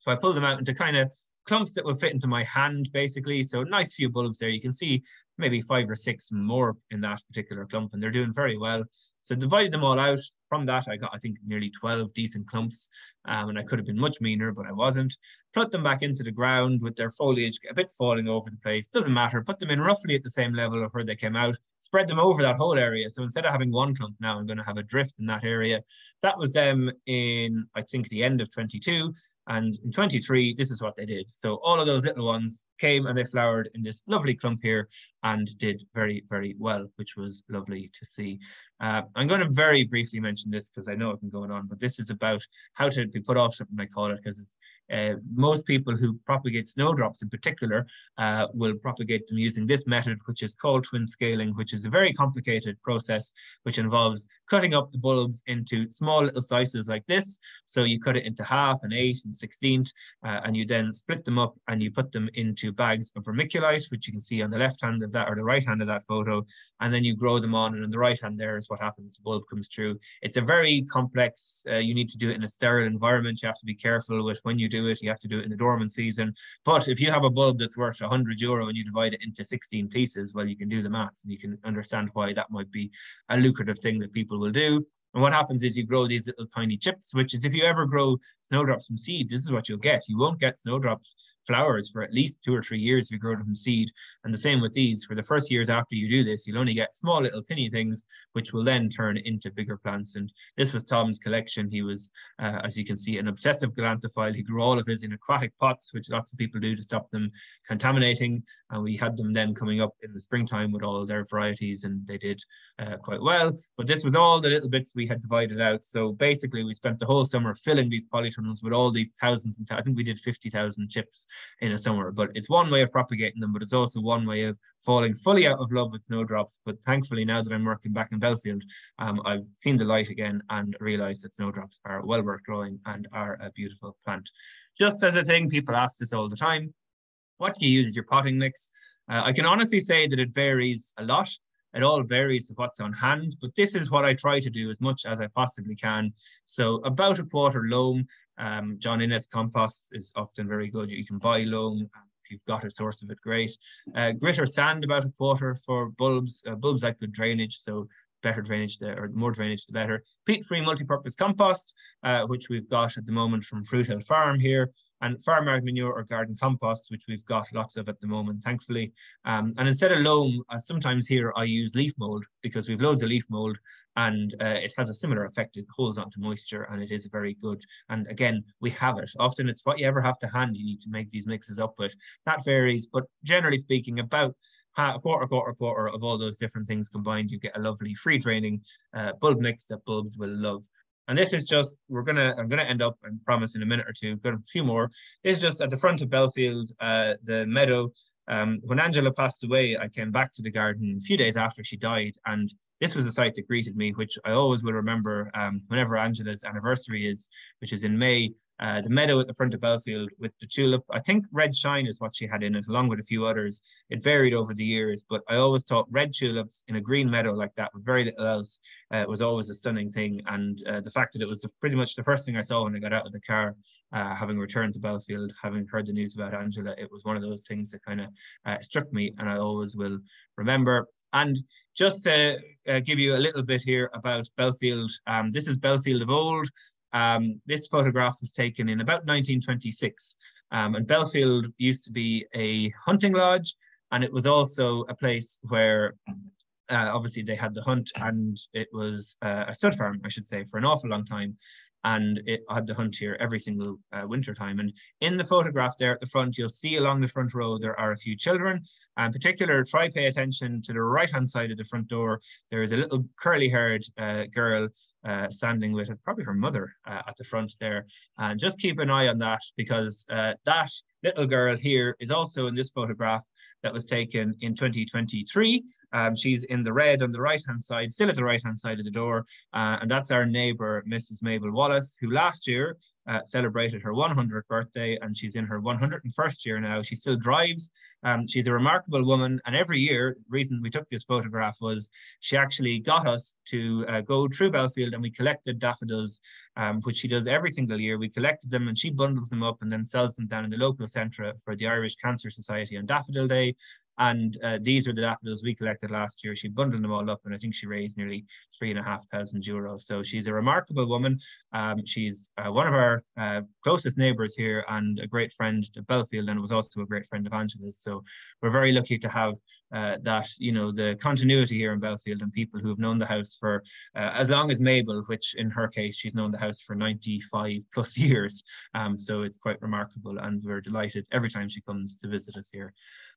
So I pulled them out into kind of clumps that would fit into my hand, basically. So nice few bulbs there. You can see maybe five or six more in that particular clump, and they're doing very well. So divided them all out. From that, I got, I think, nearly 12 decent clumps. Um, and I could have been much meaner, but I wasn't. Put them back into the ground with their foliage a bit falling over the place. Doesn't matter. Put them in roughly at the same level of where they came out. Spread them over that whole area. So instead of having one clump now, I'm going to have a drift in that area. That was them in, I think, the end of 22. And in 23, this is what they did. So all of those little ones came and they flowered in this lovely clump here and did very, very well, which was lovely to see. Uh, I'm going to very briefly mention this because I know I've been going on, but this is about how to be put off something I call it because it's uh, most people who propagate snowdrops in particular uh, will propagate them using this method, which is called twin scaling, which is a very complicated process, which involves cutting up the bulbs into small little slices like this. So you cut it into half and eight and 16th, uh, and you then split them up and you put them into bags of vermiculite, which you can see on the left hand of that or the right hand of that photo. And then you grow them on and on the right hand there is what happens. The bulb comes through. It's a very complex, uh, you need to do it in a sterile environment. You have to be careful with when you do it. You have to do it in the dormant season. But if you have a bulb that's worth 100 euro and you divide it into 16 pieces, well, you can do the maths and you can understand why that might be a lucrative thing that people will do. And what happens is you grow these little tiny chips, which is if you ever grow snowdrops from seed, this is what you'll get. You won't get snowdrops flowers for at least two or three years if you grow them from seed. And the same with these. For the first years after you do this, you'll only get small little tiny things, which will then turn into bigger plants. And this was Tom's collection. He was, uh, as you can see, an obsessive galanthophile. He grew all of his in aquatic pots, which lots of people do to stop them contaminating. And we had them then coming up in the springtime with all their varieties, and they did uh, quite well. But this was all the little bits we had divided out. So basically, we spent the whole summer filling these polytunnels with all these thousands and I think we did 50,000 chips in a summer. But it's one way of propagating them, but it's also one way of falling fully out of love with snowdrops. But thankfully, now that I'm working back in Bellefield, um, I've seen the light again and realized that snowdrops are well worth growing and are a beautiful plant. Just as a thing, people ask this all the time. What do you use as your potting mix? Uh, I can honestly say that it varies a lot. It all varies with what's on hand, but this is what I try to do as much as I possibly can. So about a quarter loam. Um, John Innes compost is often very good. You can buy loam if you've got a source of it, great. Uh, grit or sand about a quarter for bulbs. Uh, bulbs like good drainage, so better drainage the, or more drainage the better. Peat-free multi-purpose compost, uh, which we've got at the moment from Fruit Hill Farm here and farm manure or garden compost, which we've got lots of at the moment, thankfully. Um, and instead of loam, uh, sometimes here I use leaf mold because we've loads of leaf mold and uh, it has a similar effect. It holds onto moisture and it is very good. And again, we have it. Often it's what you ever have to hand you need to make these mixes up with. That varies, but generally speaking, about a quarter, quarter, quarter of all those different things combined, you get a lovely free draining uh, bulb mix that bulbs will love. And this is just, we're gonna, I'm gonna end up, I promise in a minute or two, got a few more. This is just at the front of Bellefield, uh, the meadow. Um, when Angela passed away, I came back to the garden a few days after she died, and this was a site that greeted me, which I always will remember um, whenever Angela's anniversary is, which is in May. Uh, the meadow at the front of Bellefield with the tulip. I think red shine is what she had in it, along with a few others. It varied over the years, but I always thought red tulips in a green meadow like that with very little else uh, was always a stunning thing. And uh, the fact that it was the, pretty much the first thing I saw when I got out of the car, uh, having returned to Bellefield, having heard the news about Angela, it was one of those things that kind of uh, struck me, and I always will remember. And just to uh, give you a little bit here about Bellefield, um, this is Bellefield of old. Um, this photograph was taken in about 1926. Um, and Bellefield used to be a hunting lodge, and it was also a place where uh, obviously they had the hunt, and it was uh, a stud farm, I should say, for an awful long time. And it had the hunt here every single uh, winter time. And in the photograph there at the front, you'll see along the front row there are a few children. In particular, try pay attention to the right hand side of the front door. There is a little curly haired uh, girl uh, standing with probably her mother uh, at the front there. And just keep an eye on that because uh, that little girl here is also in this photograph that was taken in 2023. Um, she's in the red on the right hand side, still at the right hand side of the door. Uh, and that's our neighbor, Mrs. Mabel Wallace, who last year uh, celebrated her 100th birthday and she's in her 101st year now. She still drives. Um, she's a remarkable woman. And every year, the reason we took this photograph was she actually got us to uh, go through Bellefield and we collected daffodils, um, which she does every single year. We collected them and she bundles them up and then sells them down in the local centre for the Irish Cancer Society on Daffodil Day. And uh, these are the daffodils we collected last year. She bundled them all up, and I think she raised nearly three and a half thousand euros. So she's a remarkable woman. Um, she's uh, one of our uh, closest neighbours here and a great friend to Bellefield, and was also a great friend of Angela's. So we're very lucky to have uh, that, you know, the continuity here in Bellefield and people who have known the house for uh, as long as Mabel, which in her case, she's known the house for 95 plus years. Um, so it's quite remarkable, and we're delighted every time she comes to visit us here.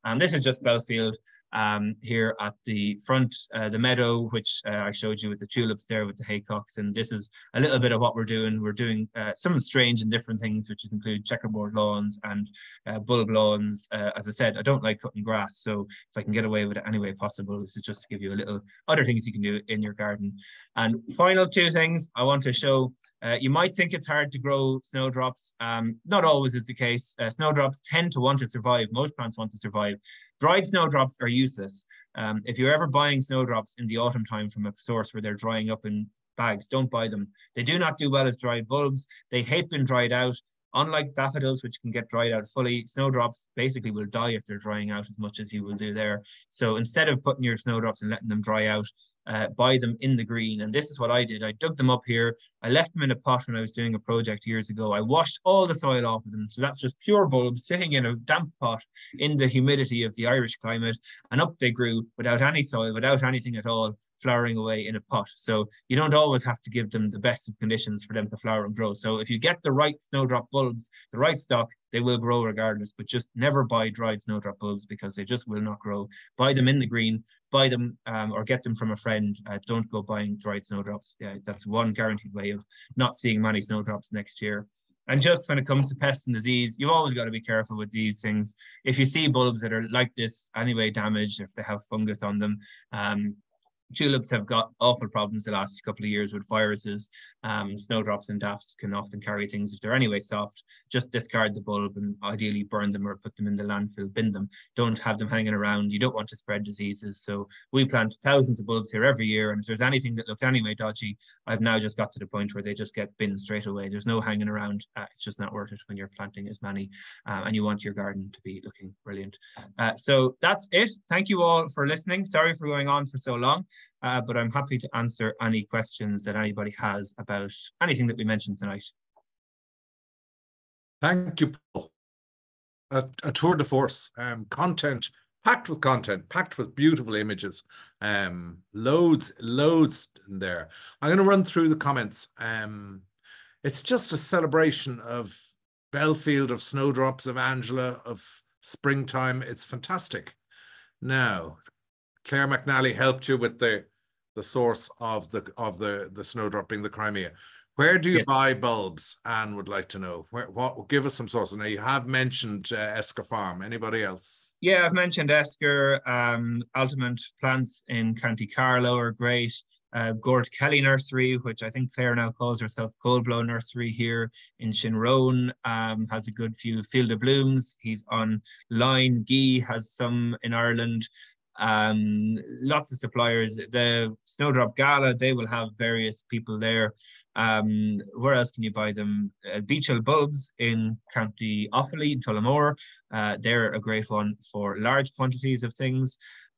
And this is just Bellefield um, here at the front, uh, the meadow, which uh, I showed you with the tulips there with the haycocks. And this is a little bit of what we're doing. We're doing uh, some strange and different things, which include checkerboard lawns and uh, bulb lawns. Uh, as I said, I don't like cutting grass. So if I can get away with it any way possible, this is just to give you a little other things you can do in your garden. And final two things I want to show. Uh, you might think it's hard to grow snowdrops. Um, not always is the case. snowdrops tend to want to survive. Most plants want to survive. Dried snowdrops are useless. Um, if you're ever buying snowdrops in the autumn time from a source where they're drying up in bags, don't buy them. They do not do well as dried bulbs. They hate being dried out. Unlike daffodils, which can get dried out fully, snowdrops basically will die if they're drying out as much as you will do there. So instead of putting your snowdrops and letting them dry out, uh, buy them in the green. And this is what I did. I dug them up here. I left them in a pot when I was doing a project years ago. I washed all the soil off of them. So that's just pure bulbs sitting in a damp pot in the humidity of the Irish climate. And up they grew without any soil, without anything at all flowering away in a pot. So you don't always have to give them the best of conditions for them to flower and grow. So if you get the right snowdrop bulbs, the right stock, they will grow regardless, but just never buy dried snowdrop bulbs because they just will not grow. Buy them in the green, buy them um, or get them from a friend. Uh, don't go buying dried snowdrops. Yeah, that's one guaranteed way of not seeing many snowdrops next year. And just when it comes to pests and disease, you've always got to be careful with these things. If you see bulbs that are like this anyway damaged, if they have fungus on them, um, tulips have got awful problems the last couple of years with viruses. Um, snowdrops and daffs can often carry things if they're anyway soft. Just discard the bulb and ideally burn them or put them in the landfill, bin them. Don't have them hanging around. You don't want to spread diseases. So we plant thousands of bulbs here every year. And if there's anything that looks anyway dodgy, I've now just got to the point where they just get binned straight away. There's no hanging around. Uh, it's just not worth it when you're planting as many uh, and you want your garden to be looking brilliant. Uh, so that's it. Thank you all for listening. Sorry for going on for so long uh, but I'm happy to answer any questions that anybody has about anything that we mentioned tonight. Thank you, Paul. A, a tour de force, um, content, packed with content, packed with beautiful images, um, loads, loads there. I'm going to run through the comments. Um, it's just a celebration of Bellefield, of snowdrops, of Angela, of springtime. It's fantastic. Now, Claire McNally helped you with the the source of the of the the snowdrop being the Crimea. Where do you yes. buy bulbs? Anne would like to know. Where, what? Give us some sources. Now you have mentioned uh, Esker Farm. Anybody else? Yeah, I've mentioned Esker. Um, Altamont plants in County Carlow are great. Uh, Gort Kelly Nursery, which I think Claire now calls herself Coldblow Nursery here in Shinrone, um, has a good few Field of Blooms. He's on line. Gee has some in Ireland um, lots of suppliers. The Snowdrop Gala, they will have various people there. Um, where else can you buy them? Uh, Beech Hill Bulbs in County Offaly, Tullamore. Uh, they're a great one for large quantities of things.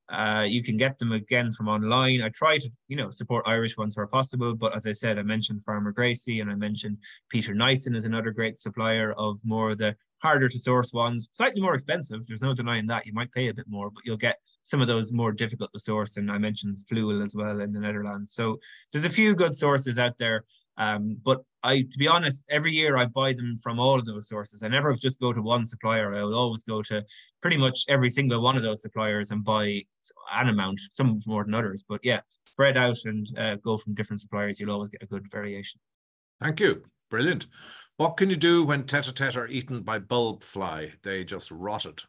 Uh, you can get them again from online. I try to, you know, support Irish ones where possible, but as I said, I mentioned Farmer Gracy and I mentioned Peter Nyssen is another great supplier of more of the harder to source ones, slightly more expensive. There's no denying that. You might pay a bit more, but you'll get some of those more difficult to source. And I mentioned Fluwel as well in the Netherlands. So there's a few good sources out there. Um, but I, to be honest, every year I buy them from all of those sources. I never just go to one supplier. I will always go to pretty much every single one of those suppliers and buy an amount, some more than others. But yeah, spread out and uh, go from different suppliers. You'll always get a good variation. Thank you. Brilliant. What can you do when tete-a-tete are eaten by bulb fly? They just rotted.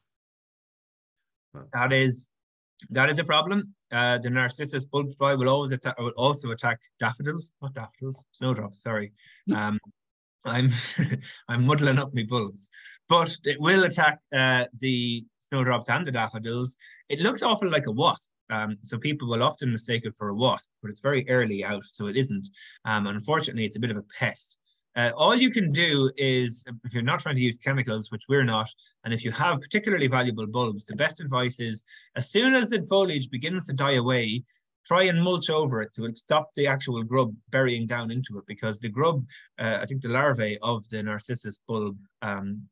That is that is a problem. Uh, the Narcissus bulb fly will always attack, will also attack daffodils, not daffodils, snowdrops. Sorry, um, I'm I'm muddling up my bulbs, but it will attack uh, the snowdrops and the daffodils. It looks awful like a wasp. Um, so people will often mistake it for a wasp, but it's very early out, so it isn't. Um, unfortunately, it's a bit of a pest. Uh, all you can do is, if you're not trying to use chemicals, which we're not, and if you have particularly valuable bulbs, the best advice is as soon as the foliage begins to die away, try and mulch over it to stop the actual grub burying down into it because the grub, uh, I think the larvae of the narcissus bulb um,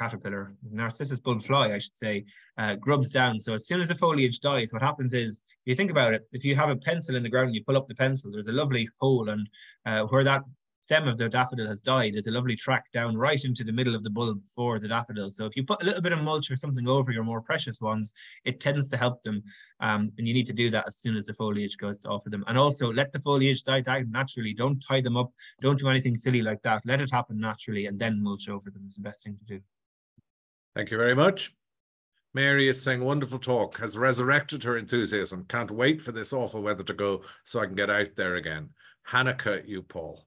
caterpillar, narcissus bulb fly, I should say, uh, grubs down. So as soon as the foliage dies, what happens is, you think about it, if you have a pencil in the ground, and you pull up the pencil, there's a lovely hole, and uh, where that stem of the daffodil has died, there's a lovely track down right into the middle of the bulb for the daffodil. So if you put a little bit of mulch or something over your more precious ones, it tends to help them. Um, and you need to do that as soon as the foliage goes to offer them. And also let the foliage die down naturally. Don't tie them up. Don't do anything silly like that. Let it happen naturally and then mulch over them is the best thing to do. Thank you very much. Mary is saying, wonderful talk, has resurrected her enthusiasm. Can't wait for this awful weather to go so I can get out there again. Hanukkah, you, Paul.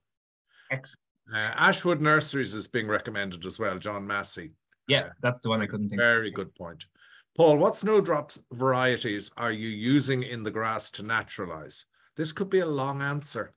Excellent. Uh, Ashwood Nurseries is being recommended as well, John Massey. Yeah, uh, that's the one I couldn't think Very of. good point. Paul, what snowdrops varieties are you using in the grass to naturalize? This could be a long answer.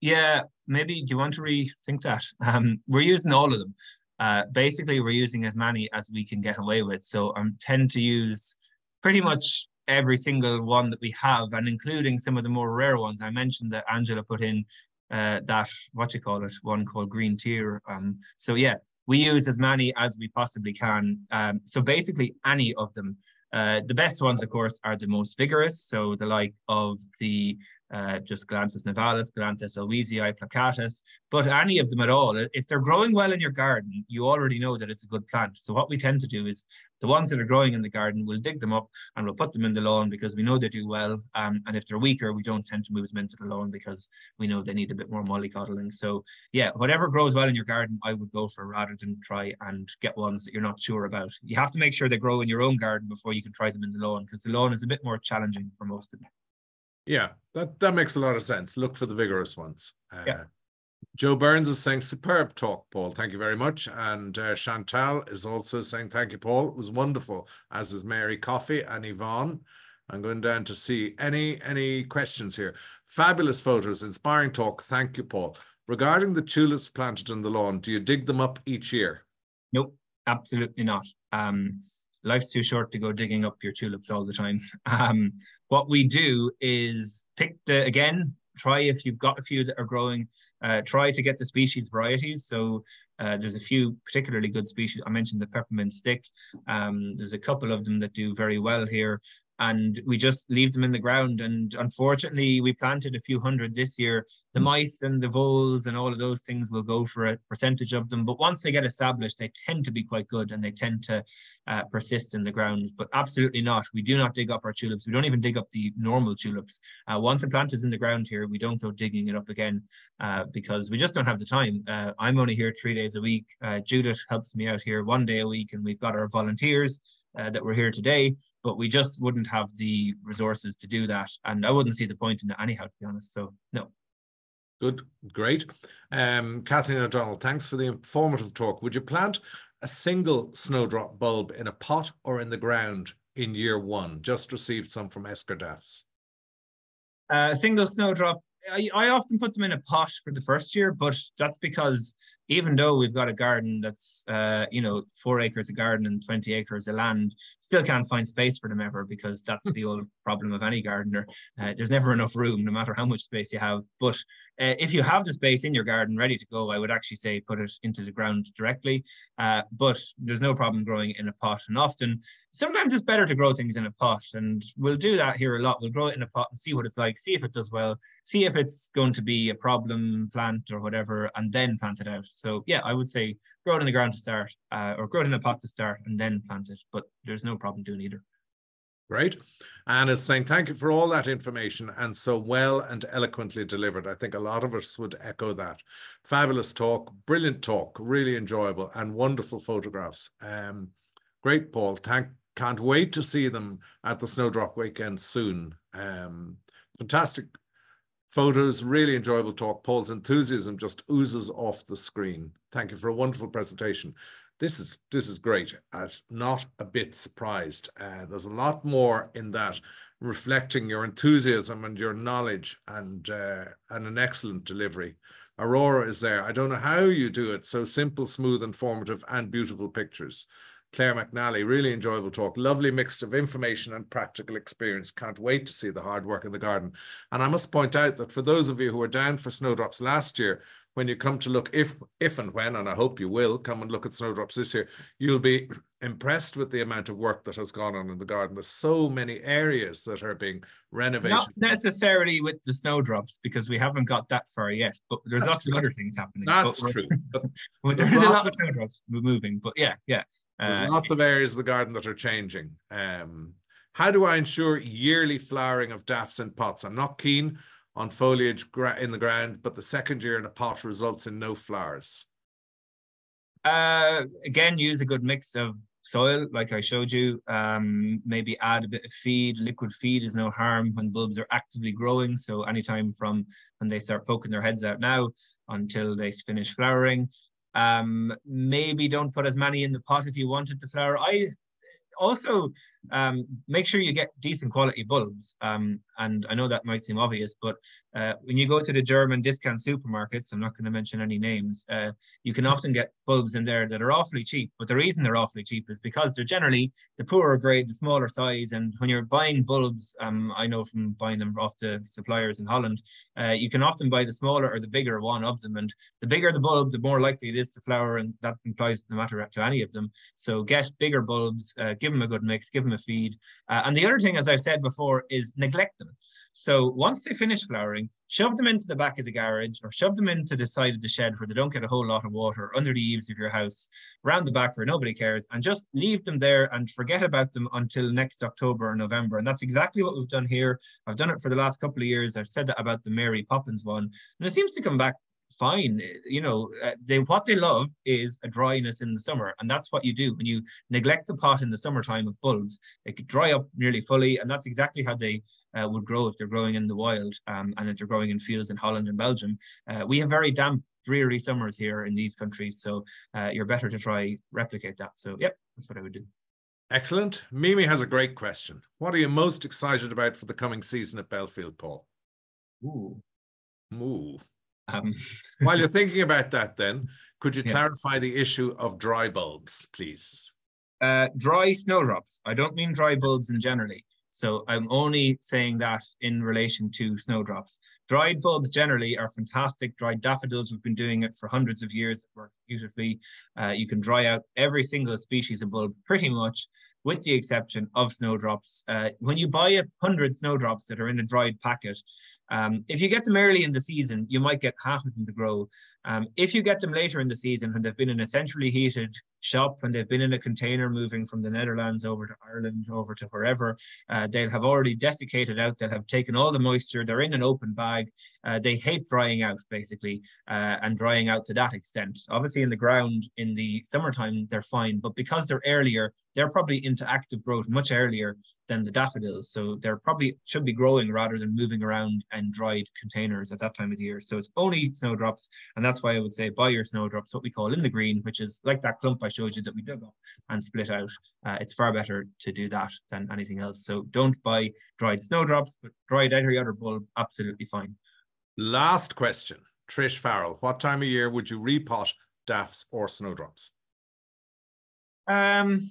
Yeah, maybe. Do you want to rethink that? Um, we're using all of them. Uh, basically, we're using as many as we can get away with. So I um, tend to use pretty much every single one that we have, and including some of the more rare ones. I mentioned that Angela put in uh, that what you call it, one called Green Tear. Um, so yeah, we use as many as we possibly can. Um, so basically, any of them. Uh, the best ones, of course, are the most vigorous. So the like of the uh, just Galanthus nivalis, Galanthus elwesii, plicatus, but any of them at all. If they're growing well in your garden, you already know that it's a good plant. So what we tend to do is the ones that are growing in the garden, we'll dig them up and we'll put them in the lawn because we know they do well. Um, and if they're weaker, we don't tend to move them into the lawn because we know they need a bit more mollycoddling. So yeah, whatever grows well in your garden, I would go for rather than try and get ones that you're not sure about. You have to make sure they grow in your own garden before you can try them in the lawn because the lawn is a bit more challenging for most of them. Yeah, that, that makes a lot of sense. Look for the vigorous ones. Uh, yeah. Joe Burns is saying superb talk, Paul. Thank you very much. And uh, Chantal is also saying thank you, Paul. It was wonderful, as is Mary Coffey and Yvonne. I'm going down to see any any questions here. Fabulous photos, inspiring talk. Thank you, Paul. Regarding the tulips planted in the lawn, do you dig them up each year? Nope, absolutely not. Um, life's too short to go digging up your tulips all the time. Um, what we do is pick the again try if you've got a few that are growing uh, try to get the species varieties. So uh, there's a few particularly good species. I mentioned the peppermint stick. Um, there's a couple of them that do very well here. And we just leave them in the ground. And unfortunately we planted a few hundred this year. The mice and the voles and all of those things will go for a percentage of them. But once they get established, they tend to be quite good and they tend to uh, persist in the ground. But absolutely not. We do not dig up our tulips. We don't even dig up the normal tulips. Uh, once a plant is in the ground here, we don't go digging it up again uh, because we just don't have the time. Uh, I'm only here three days a week. Uh, Judith helps me out here one day a week, and we've got our volunteers uh, that were here today. But we just wouldn't have the resources to do that, and I wouldn't see the point in it anyhow, to be honest. So no. Good, great. Um, Kathleen O'Donnell, thanks for the informative talk. Would you plant a single snowdrop bulb in a pot or in the ground in year one? Just received some from Escardaffs. A uh, single snowdrop, I, I often put them in a pot for the first year, but that's because even though we've got a garden that's uh, you know four acres of garden and 20 acres of land still can't find space for them ever because that's the old problem of any gardener. Uh, there's never enough room no matter how much space you have. But uh, if you have the space in your garden ready to go i would actually say put it into the ground directly. Uh, but there's no problem growing in a pot. And often sometimes it's better to grow things in a pot. And we'll do that here a lot. We'll grow it in a pot and see what it's like see if it does well see if it's going to be a problem plant or whatever and then plant it out so yeah, I would say grow it in the ground to start, uh, or grow it in a pot to start, and then plant it. But there's no problem doing either. Great. And it's saying thank you for all that information and so well and eloquently delivered. I think a lot of us would echo that. Fabulous talk, brilliant talk, really enjoyable and wonderful photographs. Um, great, Paul. Thank, can't wait to see them at the Snowdrop Weekend soon. Um, fantastic Photos, really enjoyable talk. Paul's enthusiasm just oozes off the screen. Thank you for a wonderful presentation. This is this is great. I'm not a bit surprised. Uh, there's a lot more in that, reflecting your enthusiasm and your knowledge and uh, and an excellent delivery. Aurora is there. I don't know how you do it. So simple, smooth, informative, and beautiful pictures. Claire McNally, really enjoyable talk. Lovely mix of information and practical experience. Can't wait to see the hard work in the garden. And I must point out that for those of you who were down for snowdrops last year, when you come to look, if if and when, and I hope you will, come and look at snowdrops this year, you'll be impressed with the amount of work that has gone on in the garden. There's so many areas that are being renovated. Not necessarily with the snowdrops, because we haven't got that far yet, but there's that's lots true. of other things happening. That's true. But there's, there's a lot of snowdrops moving, but yeah, yeah. There's uh, lots of areas of the garden that are changing. Um, how do I ensure yearly flowering of daffs in pots? I'm not keen on foliage in the ground, but the second year in a pot results in no flowers. Uh, again, use a good mix of soil, like I showed you. Um, maybe add a bit of feed. Liquid feed is no harm when bulbs are actively growing. So anytime from when they start poking their heads out now until they finish flowering. Um, maybe don't put as many in the pot if you wanted to flower. I also um, make sure you get decent quality bulbs. Um, and I know that might seem obvious, but uh, when you go to the German discount supermarkets, I'm not going to mention any names, uh, you can often get bulbs in there that are awfully cheap. But the reason they're awfully cheap is because they're generally the poorer grade, the smaller size. And when you're buying bulbs, um, I know from buying them off the suppliers in Holland, uh, you can often buy the smaller or the bigger one of them. And the bigger the bulb, the more likely it is to flower. And that implies no matter to any of them. So get bigger bulbs, uh, give them a good mix, give them a feed. Uh, and the other thing, as I've said before, is neglect them. So once they finish flowering, shove them into the back of the garage or shove them into the side of the shed where they don't get a whole lot of water under the eaves of your house, round the back where nobody cares, and just leave them there and forget about them until next October or November. And that's exactly what we've done here. I've done it for the last couple of years. I've said that about the Mary Poppins one, and it seems to come back fine. You know, uh, they what they love is a dryness in the summer, and that's what you do when you neglect the pot in the summertime of bulbs. They could dry up nearly fully, and that's exactly how they uh, would grow if they're growing in the wild um, and if they're growing in fields in Holland and Belgium. Uh, we have very damp, dreary summers here in these countries, so uh, you're better to try replicate that. So, yep, that's what I would do. Excellent. Mimi has a great question. What are you most excited about for the coming season at Bellefield, Paul? Ooh. Ooh. Um, While you're thinking about that, then, could you Yeah. clarify the issue of dry bulbs, please? uh, dry snowdrops. I don't mean dry bulbs in generally. So I'm only saying that in relation to snowdrops. Dried bulbs generally are fantastic. Dried daffodils, we've been doing it for hundreds of years. It works beautifully. Uh, you can dry out every single species of bulb pretty much, with the exception of snowdrops. Uh, when you buy a hundred snowdrops that are in a dried packet, um, if you get them early in the season, you might get half of them to grow. Um, if you get them later in the season when they've been in a centrally heated shop, when they've been in a container moving from the Netherlands over to Ireland, over to wherever, uh, they'll have already desiccated out. They'll have taken all the moisture. They're in an open bag. Uh, they hate drying out, basically, uh, and drying out to that extent. Obviously, in the ground in the summertime, they're fine, but because they're earlier, they're probably into active growth much earlier than the daffodils. So they're probably should be growing rather than moving around in dried containers at that time of the year. So it's only snowdrops. And that's why I would say buy your snowdrops, what we call in the green, which is like that clump I showed you that we dug up and split out. Uh, it's far better to do that than anything else. So don't buy dried snowdrops, but dried every other bulb, absolutely fine. Last question. Trish Farrell, what time of year would you repot daffs or snowdrops? Um,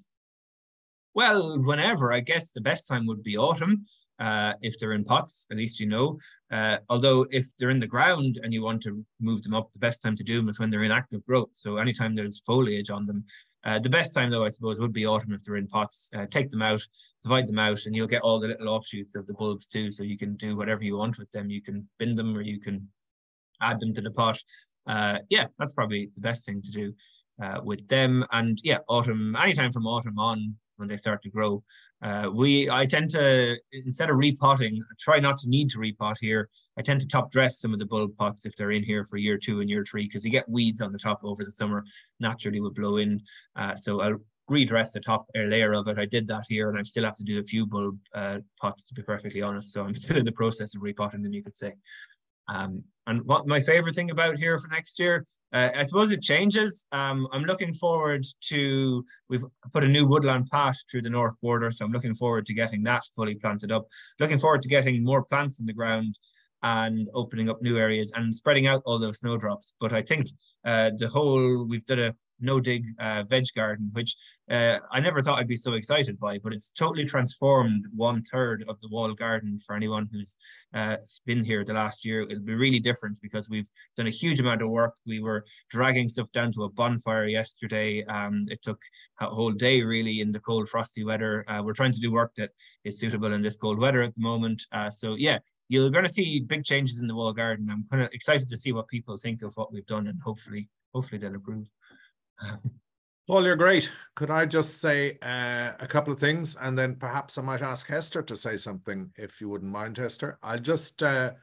well, whenever, I guess the best time would be autumn. Uh, if they're in pots, at least you know. Uh, although if they're in the ground and you want to move them up, the best time to do them is when they're in active growth. So anytime there's foliage on them. Uh, the best time though, I suppose, would be autumn if they're in pots. Uh, take them out, divide them out, and you'll get all the little offshoots of the bulbs too. So you can do whatever you want with them. You can bin them or you can add them to the pot. Uh, yeah, that's probably the best thing to do uh, with them. And yeah, autumn, anytime from autumn on, when they start to grow. Uh, we, I tend to, instead of repotting, try not to need to repot here. I tend to top dress some of the bulb pots if they're in here for year two and year three, because you get weeds on the top over the summer, naturally would blow in. Uh, so I'll redress the top layer of it. I did that here and I still have to do a few bulb uh, pots to be perfectly honest. So I'm still in the process of repotting them, you could say. Um, and what my favorite thing about here for next year, uh, I suppose it changes. Um, I'm looking forward to, we've put a new woodland path through the north border, so I'm looking forward to getting that fully planted up. Looking forward to getting more plants in the ground and opening up new areas and spreading out all those snowdrops. But I think uh, the whole, we've done a no dig uh, veg garden, which uh, I never thought I'd be so excited by, but it's totally transformed one third of the wall garden for anyone who's uh, been here the last year. It'll be really different because we've done a huge amount of work. We were dragging stuff down to a bonfire yesterday. Um, it took a whole day really in the cold, frosty weather. Uh, we're trying to do work that is suitable in this cold weather at the moment. Uh, so yeah, you're going to see big changes in the wall garden. I'm kind of excited to see what people think of what we've done and hopefully, hopefully they'll approve. Paul, you're great. Could I just say uh, a couple of things and then perhaps I might ask Hester to say something if you wouldn't mind, Hester? I'll just, uh,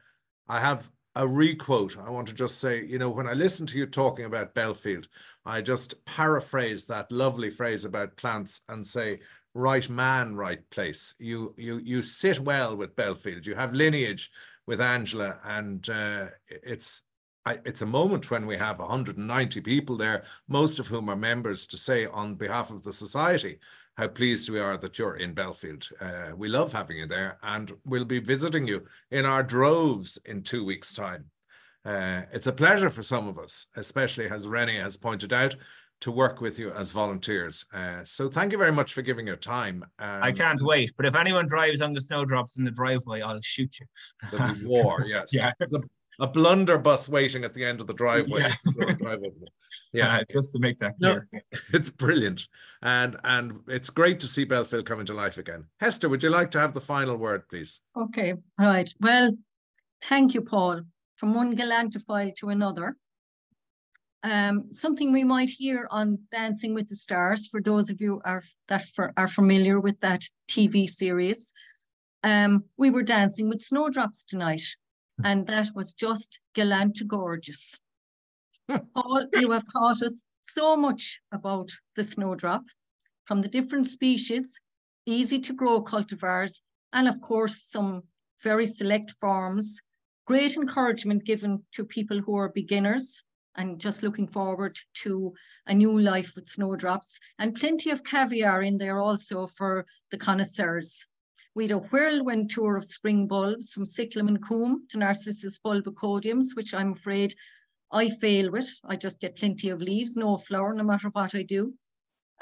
I have a requote. I want to just say, you know, when I listen to you talking about Bellefield, I just paraphrase that lovely phrase about plants and say, right man, right place. You, you, you sit well with Bellefield. You have lineage with Angela and uh, it's, I, it's a moment when we have 190 people there, most of whom are members, to say on behalf of the society, how pleased we are that you're in Bellefield. Uh, we love having you there, and we'll be visiting you in our droves in two weeks' time. Uh, it's a pleasure for some of us, especially as Rennie has pointed out, to work with you as volunteers. Uh, so thank you very much for giving your time. I can't wait. But if anyone drives on the snowdrops in the driveway, I'll shoot you. There'll be war, yes. Yeah. There's a, a blunderbuss waiting at the end of the driveway. Yeah. Driveway. yeah, Uh, just to make that No. clear. it's brilliant. And and it's great to see Bellefield coming to life again. Hester, would you like to have the final word, please? Okay, all right. Well, thank you, Paul. From one galanthophile to another. Um, something we might hear on Dancing with the Stars, for those of you are that for, are familiar with that TV series. Um, we were dancing with snowdrops tonight, and that was just gallant gorgeous. Paul, you have taught us so much about the snowdrop, from the different species, easy to grow cultivars, and of course, some very select forms. Great encouragement given to people who are beginners and just looking forward to a new life with snowdrops, and plenty of caviar in there also for the connoisseurs. We had a whirlwind tour of spring bulbs from Cyclamen and coum to Narcissus bulbicodiums, which I'm afraid I fail with. I just get plenty of leaves, no flower, no matter what I do.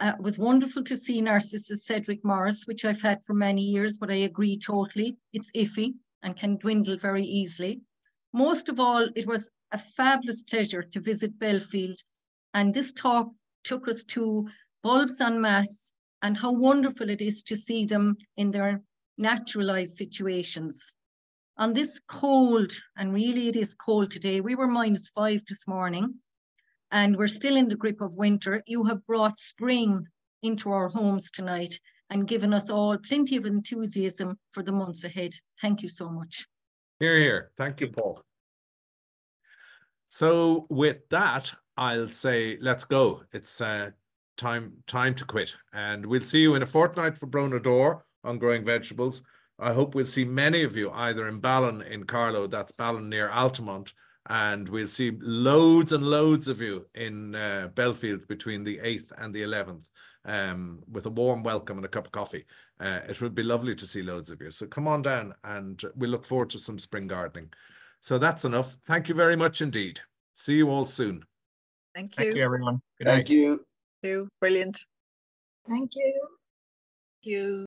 Uh, it was wonderful to see Narcissus Cedric Morris, which I've had for many years, but I agree totally. It's iffy and can dwindle very easily. Most of all, it was a fabulous pleasure to visit Bellefield. And this talk took us to bulbs en masse and how wonderful it is to see them in their naturalized situations. On this cold, and really it is cold today, we were minus five this morning, and we're still in the grip of winter. You have brought spring into our homes tonight and given us all plenty of enthusiasm for the months ahead. Thank you so much. Here, here. Thank you, Paul. So with that, I'll say let's go. It's uh, time time to quit, and we'll see you in a fortnight for Bronador on growing vegetables. I hope we'll see many of you either in Ballon in Carlow, that's Ballon near Altamont, and we'll see loads and loads of you in uh, Bellefield between the 8th and the 11th um, with a warm welcome and a cup of coffee. Uh, it would be lovely to see loads of you. So come on down and we look forward to some spring gardening. So that's enough. Thank you very much indeed. See you all soon. Thank you. Thank you, you. everyone. Good night. Thank you. You, brilliant. Thank you. Thank you.